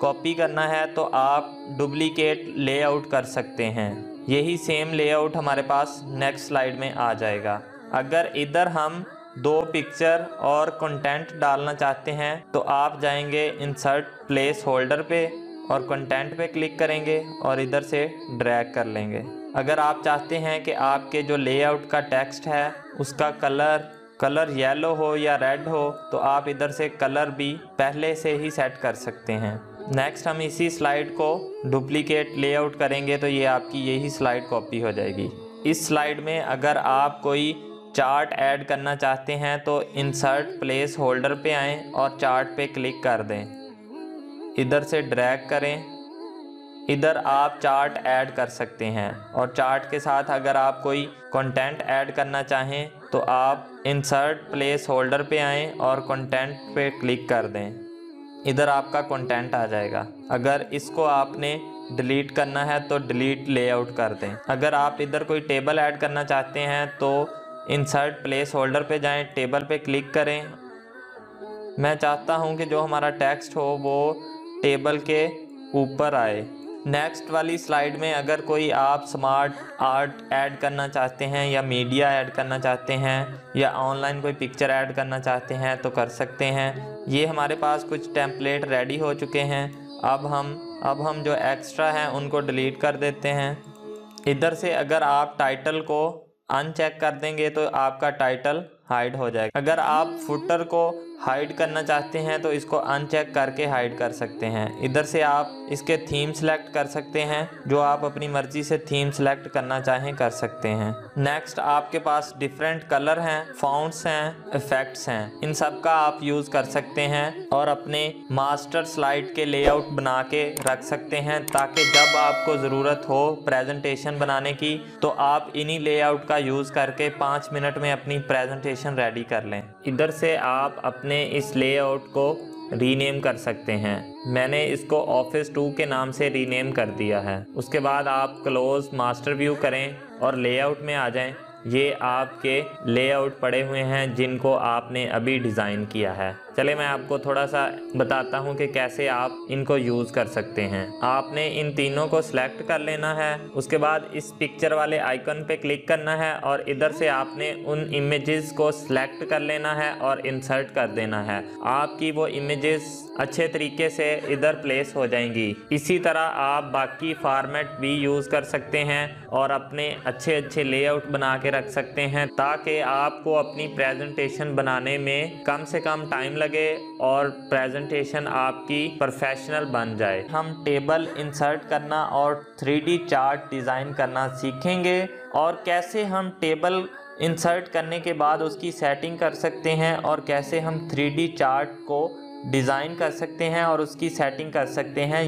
कॉपी करना है तो आप डुप्लीकेट लेआउट कर सकते हैं। यही सेम लेआउट हमारे पास नेक्स्ट स्लाइड में आ जाएगा। अगर इधर हम दो पिक्चर और कंटेंट डालना चाहते हैं तो आप जाएँगे इंसर्ट प्लेस होल्डर पे और कंटेंट पे क्लिक करेंगे और इधर से ड्रैग कर लेंगे। अगर आप चाहते हैं कि आपके जो लेआउट का टेक्स्ट है, उसका कलर कलर येलो हो या रेड हो तो आप इधर से कलर भी पहले से ही सेट कर सकते हैं। नेक्स्ट हम इसी स्लाइड को डुप्लीकेट लेआउट करेंगे तो ये आपकी यही स्लाइड कॉपी हो जाएगी। इस स्लाइड में अगर आप कोई चार्ट ऐड करना चाहते हैं तो इंसर्ट प्लेस होल्डर पे आएँ और चार्ट पे क्लिक कर दें। इधर से ड्रैग करें। इधर आप चार्ट ऐड कर सकते हैं। और चार्ट के साथ अगर आप कोई कंटेंट ऐड करना चाहें तो आप इंसर्ट प्लेस होल्डर पे आएँ और कंटेंट पे क्लिक कर दें। इधर आपका कंटेंट आ जाएगा। अगर इसको आपने डिलीट करना है तो डिलीट लेआउट कर दें। अगर आप इधर कोई टेबल ऐड करना चाहते हैं तो इंसर्ट प्लेस होल्डर पे जाएँ टेबल पे क्लिक करें। मैं चाहता हूँ कि जो हमारा टेक्स्ट हो वो टेबल के ऊपर आए। नेक्स्ट वाली स्लाइड में अगर कोई आप स्मार्ट आर्ट ऐड करना चाहते हैं या मीडिया ऐड करना चाहते हैं या ऑनलाइन कोई पिक्चर ऐड करना चाहते हैं तो कर सकते हैं। ये हमारे पास कुछ टेम्पलेट रेडी हो चुके हैं। अब हम अब हम जो एक्स्ट्रा हैं, उनको डिलीट कर देते हैं। इधर से अगर आप टाइटल को अनचेक कर देंगे तो आपका टाइटल हाइड हो जाएगा। अगर आप फुटर को हाइड करना चाहते हैं तो इसको अनचेक करके हाइड कर सकते हैं। इधर से आप इसके थीम सेलेक्ट कर सकते हैं, जो आप अपनी मर्ज़ी से थीम सेलेक्ट करना चाहें कर सकते हैं। नेक्स्ट आपके पास डिफरेंट कलर हैं फाउंट्स हैं इफेक्ट्स हैं। इन सब का आप यूज़ कर सकते हैं और अपने मास्टर स्लाइड के लेआउट बना के रख सकते हैं, ताकि जब आपको ज़रूरत हो प्रेजेंटेशन बनाने की तो आप इन्हीं लेआउट का यूज़ करके पाँच मिनट में अपनी प्रेजेंटेशन रेडी कर लें। इधर से आप अपने इस लेआउट को रीनेम कर सकते हैं। मैंने इसको ऑफ़िस टू के नाम से रीनेम कर दिया है। उसके बाद आप क्लोज मास्टर व्यू करें और लेआउट में आ जाएँ। ये आपके लेआउट पड़े हुए हैं जिनको आपने अभी डिज़ाइन किया है। चले, मैं आपको थोड़ा सा बताता हूँ कि कैसे आप इनको यूज़ कर सकते हैं। आपने इन तीनों को सिलेक्ट कर लेना है, उसके बाद इस पिक्चर वाले आइकन पे क्लिक करना है और इधर से आपने उन इमेजेस को सिलेक्ट कर लेना है और इंसर्ट कर देना है। आपकी वो इमेजेस अच्छे तरीके से इधर प्लेस हो जाएँगी। इसी तरह आप बाकी फार्मेट भी यूज़ कर सकते हैं और अपने अच्छे अच्छे लेआउट बना के रख सकते हैं, ताकि आपको अपनी प्रेजेंटेशन बनाने में कम से कम टाइम लगे और प्रेजेंटेशन आपकी प्रोफेशनल बन जाए। हम टेबल इंसर्ट करना और थ्री चार्ट डिज़ाइन करना सीखेंगे और कैसे हम टेबल इंसर्ट करने के बाद उसकी सेटिंग कर सकते हैं और कैसे हम थ्री चार्ट को डिज़ाइन कर सकते हैं और उसकी सेटिंग कर सकते हैं।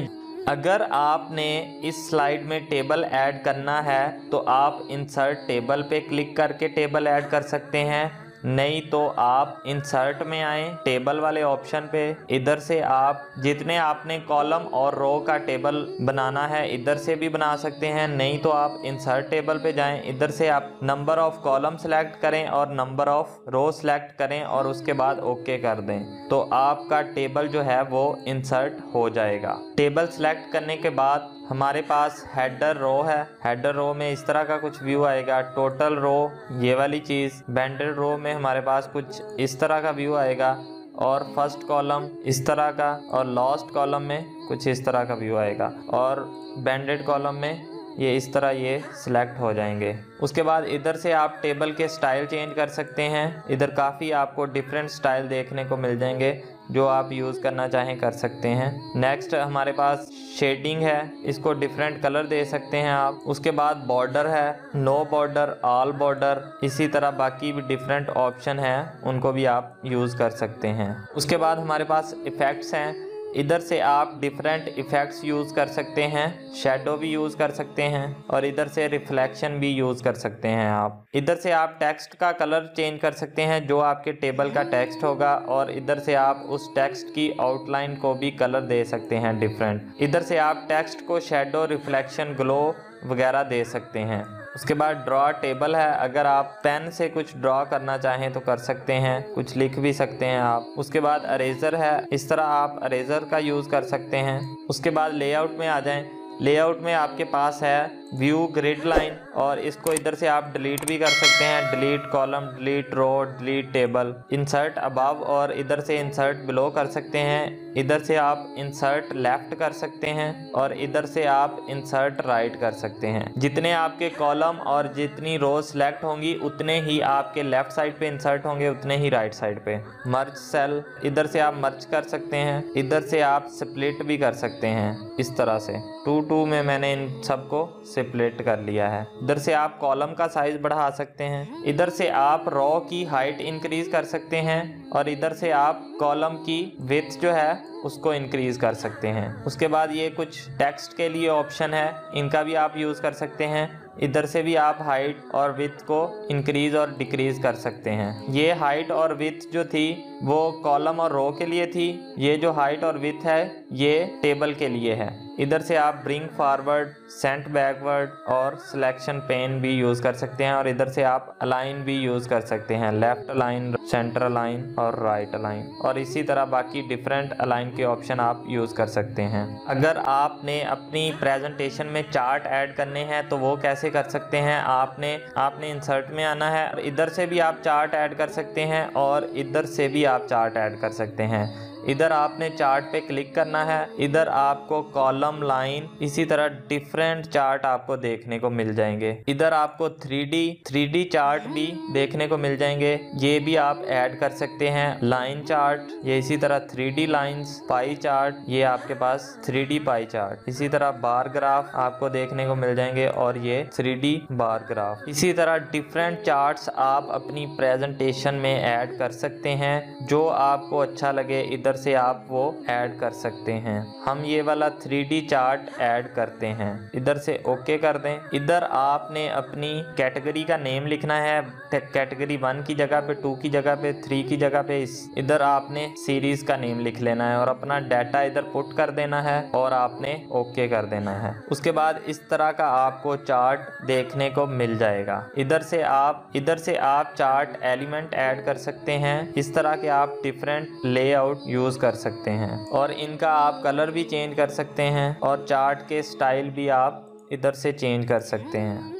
अगर आपने इस स्लाइड में टेबल ऐड करना है तो आप इंसर्ट टेबल पे क्लिक करके टेबल ऐड कर सकते हैं। नहीं तो आप इंसर्ट में आए टेबल वाले ऑप्शन पे। इधर से आप जितने आपने कॉलम और रो का टेबल बनाना है, इधर से भी बना सकते हैं। नहीं तो आप इंसर्ट टेबल पे जाएँ। इधर से आप नंबर ऑफ़ कॉलम सेलेक्ट करें और नंबर ऑफ़ रो सेलेक्ट करें और उसके बाद ओके कर दें। तो आपका टेबल जो है वो इंसर्ट हो जाएगा। टेबल सेलेक्ट करने के बाद हमारे पास हेडर रो है। हेडर रो में इस तरह का कुछ व्यू आएगा। टोटल रो ये वाली चीज़। बैंडेड रो में हमारे पास कुछ इस तरह का व्यू आएगा। और फ़र्स्ट कॉलम इस तरह का और लास्ट कॉलम में कुछ इस तरह का व्यू आएगा। और बैंडेड कॉलम में ये इस तरह ये सिलेक्ट हो जाएँगे। उसके बाद इधर से आप टेबल के स्टाइल चेंज कर सकते हैं। इधर काफ़ी आपको डिफरेंट स्टाइल देखने को मिल जाएँगे। जो आप यूज़ करना चाहें कर सकते हैं। नेक्स्ट हमारे पास शेडिंग है। इसको डिफरेंट कलर दे सकते हैं आप। उसके बाद बॉर्डर है। नो बॉर्डर ऑल बॉर्डर इसी तरह बाकी भी डिफरेंट ऑप्शन हैं। उनको भी आप यूज़ कर सकते हैं। उसके बाद हमारे पास इफ़ेक्ट्स हैं। इधर से आप डिफरेंट इफ़ेक्ट्स यूज़ कर सकते हैं शेडो भी यूज़ कर सकते हैं, और इधर से रिफ्लेक्शन भी यूज़ कर सकते हैं आप। इधर से आप टेक्स्ट का कलर चेंज कर सकते हैं, जो आपके टेबल का टेक्स्ट होगा, और इधर से आप उस टेक्स्ट की आउटलाइन को भी कलर दे सकते हैं डिफरेंट इधर से आप टेक्स्ट को शेडो रिफ्लेक्शन ग्लो वगैरह दे सकते हैं। उसके बाद ड्रॉ टेबल है। अगर आप पेन से कुछ ड्रॉ करना चाहें तो कर सकते हैं। कुछ लिख भी सकते हैं आप। उसके बाद अरेज़र है। इस तरह आप अरेज़र का यूज़ कर सकते हैं। उसके बाद लेआउट में आ जाएँ। लेआउट में आपके पास है व्यू ग्रिड लाइन और इसको इधर से आप डिलीट भी कर सकते हैं। Delete column delete row delete table insert above और इधर से इंसर्ट बिलो कर सकते हैं। इधर से आप इंसर्ट लेफ़्ट कर सकते हैं और इधर से आप इंसर्ट राइट कर सकते हैं। जितने आपके कॉलम और जितनी रो सिलेक्ट होंगी, उतने ही आपके लेफ़्ट साइड पे इंसर्ट होंगे, उतने ही राइट साइड पे। मर्ज सेल इधर से आप मर्ज कर सकते हैं। इधर से आप स्प्लिट भी कर सकते हैं, इस तरह से। टू टू में मैंने इन सबको सिप्लेट कर लिया है। इधर से आप कॉलम का साइज़ बढ़ा सकते हैं। इधर से आप रॉ की हाइट इंक्रीज कर सकते हैं और इधर से आप कॉलम की विथ जो है, उसको इंक्रीज कर सकते हैं। उसके बाद ये कुछ टेक्स्ट के लिए ऑप्शन है। इनका भी आप यूज़ कर सकते हैं। इधर से भी आप हाइट और विथ को इंक्रीज और डिक्रीज कर सकते हैं। ये हाइट और विथ जो थी वो कॉलम और रो के लिए थी। ये जो हाइट और विथ है, ये टेबल के लिए है। इधर से आप ब्रिंग फॉरवर्ड, सेंट बैकवर्ड और सिलेक्शन पेन भी यूज़ कर सकते हैं और इधर से आप अलाइन भी यूज़ कर सकते हैं। लेफ़्ट अलाइन, सेंटर अलाइन और राइट अलाइन। और इसी तरह बाकी डिफरेंट अलाइन के ऑप्शन आप यूज़ कर सकते हैं। अगर आपने अपनी प्रेजेंटेशन में चार्ट ऐड करने हैं तो वो कैसे कर सकते हैं? आपने आपने इंसर्ट में आना है। इधर से भी आप चार्ट ऐड कर सकते हैं और इधर से भी आप चार्ट ऐड कर सकते हैं। इधर आपने चार्ट पे क्लिक करना है। इधर आपको कॉलम लाइन, इसी तरह डिफरेंट चार्ट आपको देखने को मिल जाएँगे। इधर आपको three D three D chart भी देखने को मिल जाएँगे। ये भी आप ऐड कर सकते हैं। लाइन चार्ट, ये इसी तरह three D lines pie chart, ये आपके पास थ्री डी पाई चार्ट। इसी तरह बार ग्राफ आपको देखने को मिल जाएँगे और ये थ्री डी बार ग्राफ। इसी तरह डिफरेंट चार्ट्स आप अपनी प्रेजेंटेशन में ऐड कर सकते हैं। जो आपको अच्छा लगे इधर से आप वो ऐड कर सकते हैं। हम ये वाला थ्री चार्ट ऐड करते हैं। इधर से ओके कर दें। इधर आपने अपनी कैटेगरी का नेम लिखना है। कैटेगरी वन की जगह पे टू की जगह पे थ्री की जगह पे इधर आपने सीरीज़ का नेम लिख लेना है और अपना डाटा इधर पुट कर देना है और आपने ओके कर देना है। उसके बाद इस तरह का आपको चार्ट देखने को मिल जाएगा। इधर से आप इधर से आप चार्ट एलिमेंट ऐड कर सकते हैं। इस तरह के आप डिफरेंट लेआउट यूज़ कर सकते हैं। और इनका आप कलर भी चेंज कर सकते हैं और चार्ट के स्टाइल भी आप इधर से चेंज कर सकते हैं।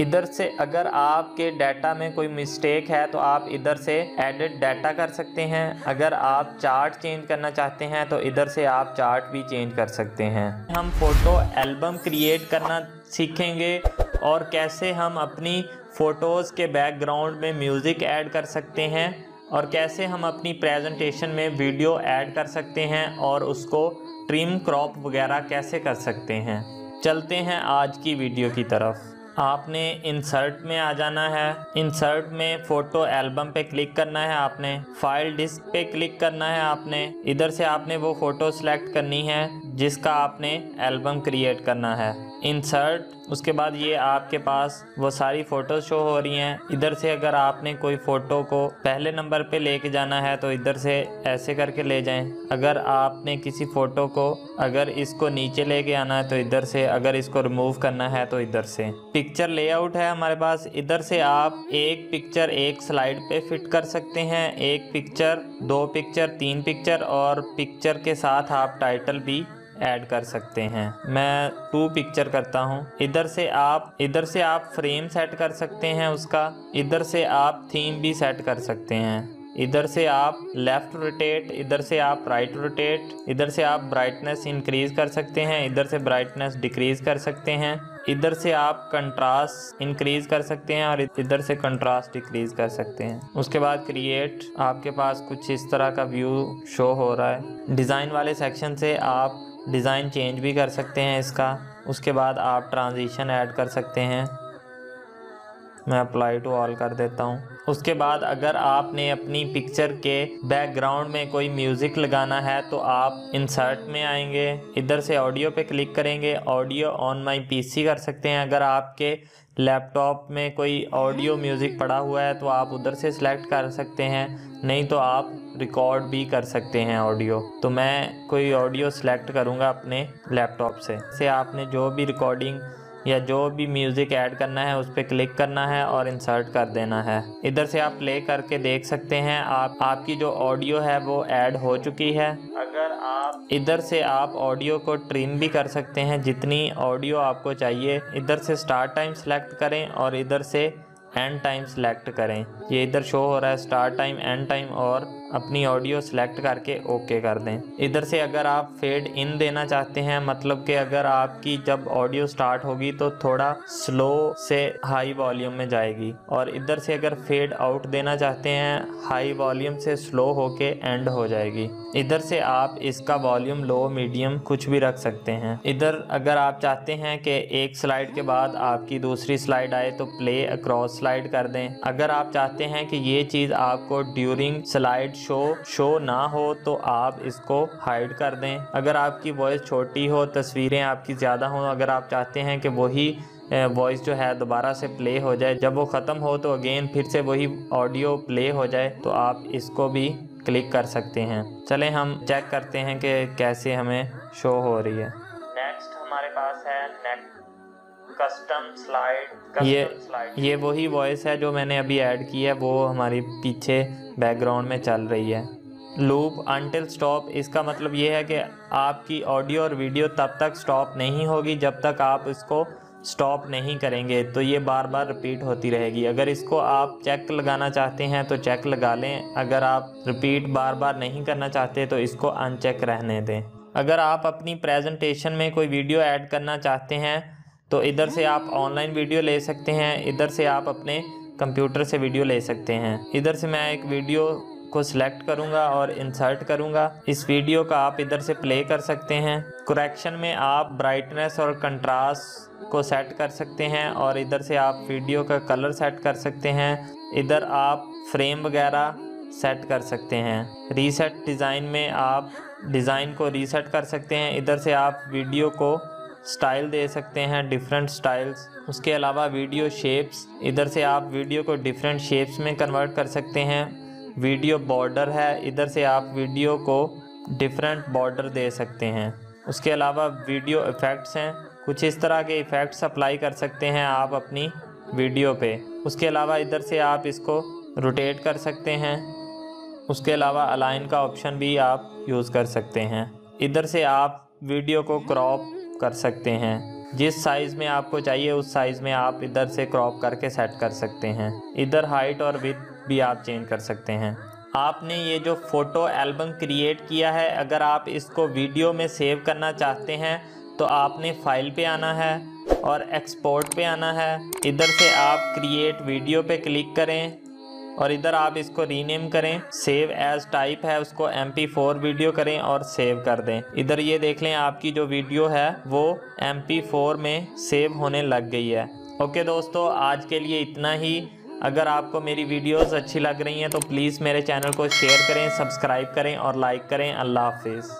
इधर से अगर आपके डाटा में कोई मिस्टेक है तो आप इधर से एडिट डाटा कर सकते हैं। अगर आप चार्ट चेंज करना चाहते हैं तो इधर से आप चार्ट भी चेंज कर सकते हैं। हम फ़ोटो एल्बम क्रिएट करना सीखेंगे और कैसे हम अपनी फ़ोटोज़ के बैकग्राउंड में म्यूज़िक ऐड कर सकते हैं। और कैसे हम अपनी प्रेजेंटेशन में वीडियो ऐड कर सकते हैं और उसको ट्रिम क्रॉप वगैरह कैसे कर सकते हैं। चलते हैं आज की वीडियो की तरफ़। आपने इंसर्ट में आ जाना है। इंसर्ट में फ़ोटो एल्बम पे क्लिक करना है आपने। फ़ाइल डिस्क पे क्लिक करना है आपने। इधर से आपने वो फ़ोटो सेलेक्ट करनी है। जिसका आपने एल्बम क्रिएट करना है। इंसर्ट, उसके बाद ये आपके पास वो सारी फ़ोटो शो हो रही हैं। इधर से अगर आपने कोई फ़ोटो को पहले नंबर पे लेके जाना है तो इधर से ऐसे करके ले जाएँ। अगर आपने किसी फ़ोटो को अगर इसको नीचे लेके आना है तो इधर से अगर इसको रिमूव करना है तो इधर से। पिक्चर लेआउट है हमारे पास। इधर से आप एक पिक्चर एक स्लाइड पे फिट कर सकते हैं। एक पिक्चर दो पिक्चर तीन पिक्चर और पिक्चर के साथ आप टाइटल भी ऐड कर सकते हैं। मैं टू पिक्चर करता हूँ। इधर से आप, इधर से आप फ्रेम सेट कर सकते हैं उसका। इधर से आप थीम भी सेट कर सकते हैं। इधर से आप लेफ़्ट रोटेट इधर से आप राइट रोटेट इधर से आप ब्राइटनेस इंक्रीज़ कर सकते हैं, इधर से ब्राइटनेस डिक्रीज़ कर सकते हैं। इधर से आप कंट्रास्ट इंक्रीज़ कर सकते हैं और इधर से कंट्रास्ट डिक्रीज़ कर सकते हैं। उसके बाद क्रिएट आपके पास कुछ इस तरह का व्यू शो हो रहा है। डिज़ाइन वाले सेक्शन से आप डिज़ाइन चेंज भी कर सकते हैं इसका। उसके बाद आप ट्रांजिशन ऐड कर सकते हैं। मैं अप्लाई टू ऑल कर देता हूँ। उसके बाद अगर आपने अपनी पिक्चर के बैकग्राउंड में कोई म्यूज़िक लगाना है तो आप इंसर्ट में आएँगे। इधर से ऑडियो पे क्लिक करेंगे। ऑडियो ऑन माय पीसी कर सकते हैं। अगर आपके लैपटॉप में कोई ऑडियो म्यूज़िक पड़ा हुआ है तो आप उधर से सिलेक्ट कर सकते हैं। नहीं तो आप रिकॉर्ड भी कर सकते हैं ऑडियो। तो मैं कोई ऑडियो सिलेक्ट करूँगा अपने लैपटॉप से। से आपने जो भी रिकॉर्डिंग या जो भी म्यूज़िक ऐड करना है, उस पर क्लिक करना है और इंसर्ट कर देना है। इधर से आप प्ले करके देख सकते हैं, आप, आपकी जो ऑडियो है वो ऐड हो चुकी है। अगर आप, इधर से आप ऑडियो को ट्रिम भी कर सकते हैं, जितनी ऑडियो आपको चाहिए, इधर से स्टार्ट टाइम सेलेक्ट करें और इधर से एंड टाइम सेलेक्ट करें। ये इधर शो हो रहा है स्टार्ट टाइम एंड टाइम और अपनी ऑडियो सेलेक्ट करके ओके कर दें। इधर से अगर आप फेड इन देना चाहते हैं मतलब कि अगर आपकी जब ऑडियो स्टार्ट होगी तो थोड़ा स्लो से हाई वॉल्यूम में जाएगी। और इधर से अगर फेड आउट देना चाहते हैं हाई वॉल्यूम से स्लो होके एंड हो जाएगी। इधर से आप इसका वॉल्यूम लो मीडियम कुछ भी रख सकते हैं। इधर अगर आप चाहते हैं कि एक स्लाइड के बाद आपकी दूसरी स्लाइड आए तो प्ले अक्रॉस स्लाइड कर दें। अगर आप चाहते हैं कि ये चीज़ आपको ड्यूरिंग स्लाइड शो शो ना हो तो आप इसको हाइड कर दें। अगर आपकी वॉइस छोटी हो, तस्वीरें आपकी ज़्यादा हो, अगर आप चाहते हैं कि वही वॉइस जो है दोबारा से प्ले हो जाए, जब वो ख़त्म हो तो अगेन फिर से वही ऑडियो प्ले हो जाए तो आप इसको भी क्लिक कर सकते हैं। चलें हम चेक करते हैं कि कैसे हमें शो हो रही है। नेक्स्ट हमारे पास है नेक्स्ट कस्टम स्लाइड ये ये वही वॉइस है जो मैंने अभी ऐड की है वो हमारी पीछे बैकग्राउंड में चल रही है। लूप अनटिल स्टॉप इसका मतलब ये है कि आपकी ऑडियो और वीडियो तब तक स्टॉप नहीं होगी जब तक आप इसको स्टॉप नहीं करेंगे। तो ये बार बार रिपीट होती रहेगी। अगर इसको आप चेक लगाना चाहते हैं तो चेक लगा लें। अगर आप रिपीट बार बार नहीं करना चाहते तो इसको अनचेक रहने दें। अगर आप अपनी प्रेजेंटेशन में कोई वीडियो ऐड करना चाहते हैं तो इधर से आप ऑनलाइन वीडियो ले सकते हैं, इधर से आप अपने कंप्यूटर से वीडियो ले सकते हैं। इधर से मैं एक वीडियो को सिलेक्ट करूँगा और इंसर्ट करूँगा। इस वीडियो का आप इधर से प्ले कर सकते हैं। करेक्शन में आप ब्राइटनेस और कंट्रास्ट को सेट कर सकते हैं और इधर से आप वीडियो का कलर सेट कर सकते हैं। इधर आप फ्रेम वगैरह सेट कर सकते हैं। रीसेट डिज़ाइन में आप डिज़ाइन को रीसेट कर सकते हैं। इधर से आप वीडियो को स्टाइल दे सकते हैं डिफरेंट स्टाइल्स उसके अलावा वीडियो शेप्स इधर से आप वीडियो को डिफरेंट शेप्स में कन्वर्ट कर सकते हैं। वीडियो बॉर्डर है। इधर से आप वीडियो को डिफरेंट बॉर्डर दे सकते हैं। उसके अलावा वीडियो इफ़ेक्ट्स हैं। कुछ इस तरह के इफ़ेक्ट्स अप्लाई कर सकते हैं आप अपनी वीडियो पे। उसके अलावा इधर से आप इसको रोटेट कर सकते हैं। उसके अलावा अलाइन का ऑप्शन भी आप यूज़ कर सकते हैं। इधर से आप वीडियो को क्रॉप कर सकते हैं। जिस साइज़ में आपको चाहिए, उस साइज़ में आप इधर से क्रॉप करके सेट कर सकते हैं। इधर हाइट और विथ भी आप चेंज कर सकते हैं। आपने ये जो फ़ोटो एल्बम क्रिएट किया है, अगर आप इसको वीडियो में सेव करना चाहते हैं तो आपने फ़ाइल पे आना है और एक्सपोर्ट पे आना है। इधर से आप क्रिएट वीडियो पे क्लिक करें। और इधर आप इसको रीनेम करें, सेव एज टाइप है, उसको एम पी फोर वीडियो करें और सेव कर दें। इधर ये देख लें, आपकी जो वीडियो है, वो एम पी फोर में सेव होने लग गई है। ओके दोस्तों, आज के लिए इतना ही। अगर आपको मेरी वीडियोस अच्छी लग रही हैं तो प्लीज़ मेरे चैनल को शेयर करें सब्सक्राइब करें और लाइक करें। अल्लाह हाफिज़।